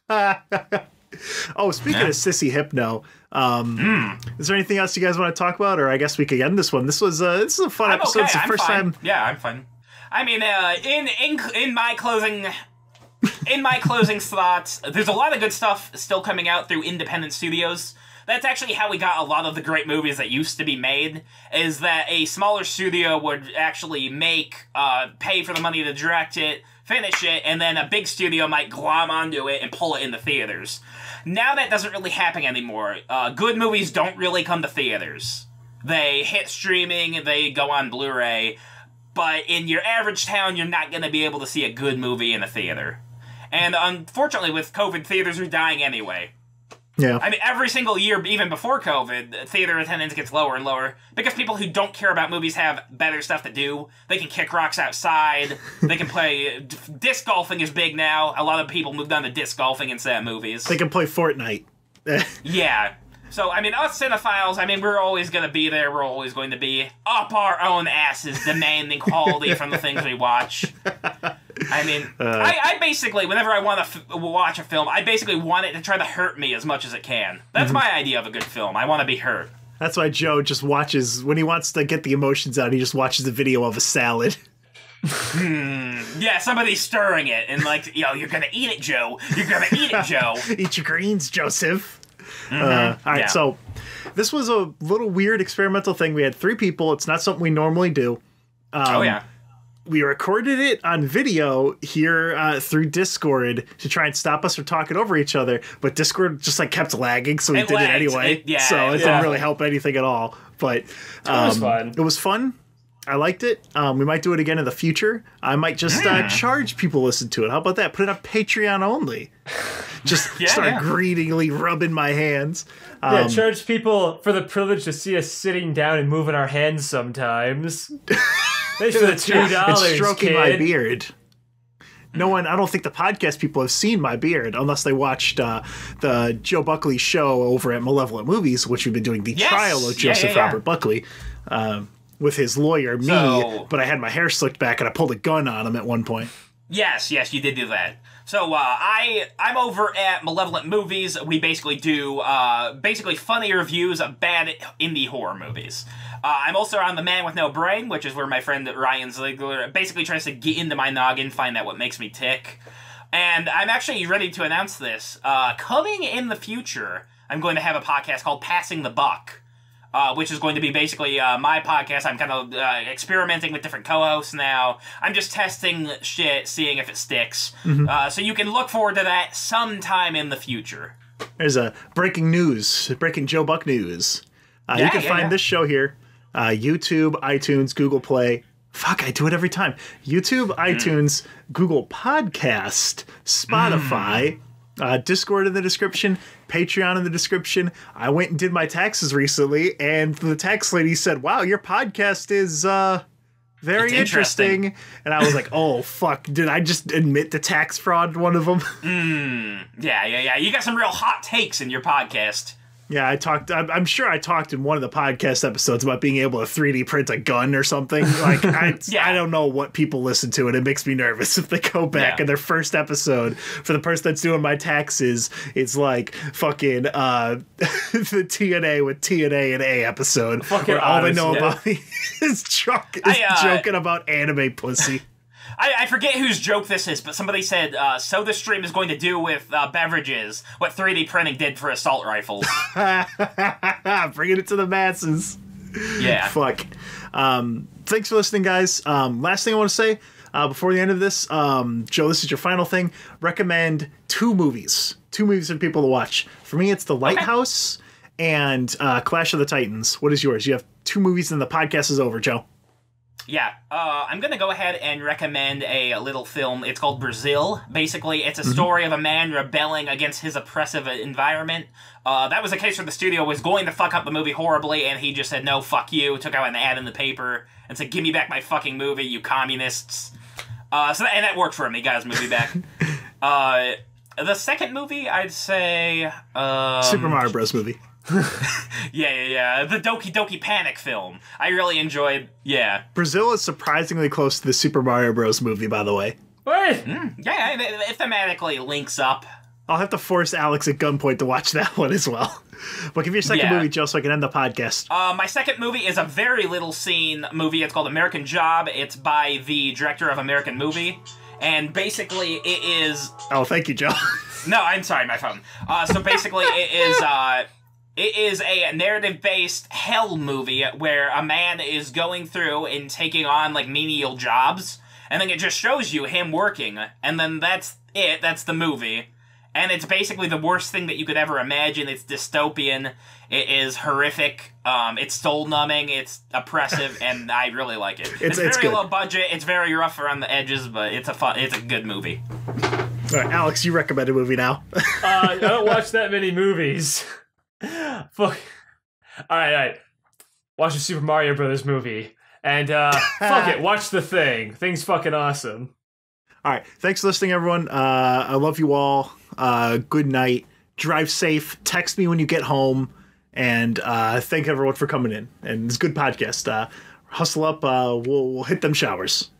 Oh, speaking Yeah. of sissy hypno, um, is there anything else you guys want to talk about, or I guess we could end this one? This was uh, this is a fun I'm episode. okay. It's the I'm first fine. time. Yeah, I'm fine. I mean, uh, in in in my closing. In my closing thoughts, there's a lot of good stuff still coming out through independent studios. That's actually how we got a lot of the great movies that used to be made. Is that a smaller studio would actually make, uh, pay for the money to direct it, finish it, and then a big studio might glom onto it and pull it in the theaters. Now that doesn't really happen anymore. Uh, good movies don't really come to theaters. They hit streaming, they go on Blu-ray, but in your average town, you're not going to be able to see a good movie in a theater. And unfortunately, with COVID, theaters are dying anyway. Yeah, I mean, every single year, even before COVID, theater attendance gets lower and lower because people who don't care about movies have better stuff to do. They can kick rocks outside. they can play. Disc golfing is big now. A lot of people moved on to disc golfing instead of movies. they can play Fortnite. Yeah. So, I mean, us cinephiles, I mean, we're always going to be there. We're always going to be up our own asses demanding quality from the things we watch. I mean, uh. I, I basically, whenever I want to f- watch a film, I basically want it to try to hurt me as much as it can. That's mhm. my idea of a good film. I want to be hurt. That's why Joe just watches when he wants to get the emotions out. He just watches a video of a salad. Hmm. Yeah, somebody's stirring it and like, yo, you're gonna eat it, Joe. You're gonna eat it, Joe. Eat your greens, Joseph. Uh, all right, Mm-hmm. Yeah. so this was a little weird experimental thing. We had three people. It's not something we normally do. oh yeah. we recorded it on video here uh, through Discord to try and stop us from talking over each other, but Discord just like kept lagging, so we It did lagged. it anyway. It- yeah, so it it didn't really help anything at all. But um, was fun. It was fun. I liked it. Um, we might do it again in the future. I might just uh, charge people to listen to it. How about that? Put it on Patreon only. Just Yeah, start yeah. greedily rubbing my hands. yeah, Um, charge people for the privilege to see us sitting down and moving our hands sometimes. Thanks for the two It's dollars, stroking my beard. No one, I don't think the podcast people have seen my beard unless they watched uh, the Joe Buckley show over at Malevolent Movies, which we've been doing the Yes! trial of Yeah, Joseph yeah, yeah. Robert Buckley um, with his lawyer, me, So- but I had my hair slicked back and I pulled a gun on him at one point. Yes, yes, you did do that. So uh, I I'm over at Malevolent Movies. We basically do uh, basically funny reviews of bad indie horror movies. Uh, I'm also on the Man with No Brain, which is where my friend Ryan Ziegler basically tries to get into my noggin, find out what makes me tick. And I'm actually ready to announce this. Uh, coming in the future, I'm going to have a podcast called Passing the Buck. Uh, which is going to be basically uh, my podcast. I'm kind of uh, experimenting with different co-hosts now. I'm just testing shit, seeing if it sticks. Uh, so you can look forward to that sometime in the future. There's a breaking news, breaking Joe Buck news. Uh, you can yeah, find yeah. this show here, uh, YouTube, iTunes, Google Play. Fuck, I do it every time. YouTube, Hmm. iTunes, Google Podcast, Spotify, Hmm. Uh, Discord in the description, Patreon in the description. I went and did my taxes recently, and the tax lady said, "Wow, your podcast is uh, very interesting." interesting." And I was like, "Oh fuck, did I just admit to tax fraud?" One of them. Yeah, yeah, yeah. You got some real hot takes in your podcast. Yeah, I talked. I'm, I'm sure I talked in one of the podcast episodes about being able to 3D print a gun or something. Like, I, Yeah. I don't know what people listen to, and it makes me nervous if they go back Yeah. in their first episode for the person that's doing my taxes. It's like fucking uh, the TNA with TNA and A episode, Fucking where all they know honest, about me is, joke, is I, uh, joking about anime pussy. I, I forget whose joke this is, but somebody said, uh, so this stream is going to do with uh, beverages what 3D printing did for assault rifles. Bringing it to the masses. Yeah. Fuck. Um, thanks for listening, guys. Um, last thing I want to say uh, before the end of this, um, Joe, this is your final thing. Recommend two movies. Two movies for people to watch. For me, it's The Lighthouse and uh, Clash of the Titans. What is yours? You have two movies, and the podcast is over, Joe. Yeah, uh, I'm gonna go ahead and recommend a little film. It's called Brazil. Basically, it's a story of a man rebelling against his oppressive environment. Uh, that was a case where the studio was going to fuck up the movie horribly, and he just said, no, fuck you, took out an ad in the paper, and said, give me back my fucking movie, you communists. Uh, so that, and that worked for him. He got his movie back. uh, the second movie, I'd say... Um, Super Mario Bros. movie. Yeah, yeah, yeah. The Doki Doki Panic film. I really enjoyed... Yeah. Brazil is surprisingly close to the Super Mario Bros. movie, by the way. What? Yeah, it, it thematically links up. I'll have to force Aleks at gunpoint to watch that one as well. But give me your second Yeah. movie, Joe, so I can end the podcast. Uh, my second movie is a very little seen movie. It's called American Job. It's by the director of American Movie. And basically, it is oh, thank you, Joe. No, I'm sorry, my phone. Uh, so basically, it is uh, it is a narrative-based hell movie where a man is going through and taking on like menial jobs, and then it just shows you him working, and then that's it. That's the movie, and it's basically the worst thing that you could ever imagine. It's dystopian. It is horrific. Um, it's soul-numbing. It's oppressive, and I really like it. It's, it's very good. low budget. It's very rough around the edges, but it's a fun. It's a good movie. All right, Aleks, you recommend a movie now. Uh, I don't watch that many movies. Fuck. All right, all right. Watch the Super Mario Brothers movie, and uh, fuck it, watch the thing. Thing's fucking awesome. All right, thanks for listening, everyone. Uh, I love you all. Uh, good night. Drive safe. Text me when you get home. And uh, thank everyone for coming in. And it's a good podcast. Uh, hustle up. Uh, we'll, we'll hit them showers.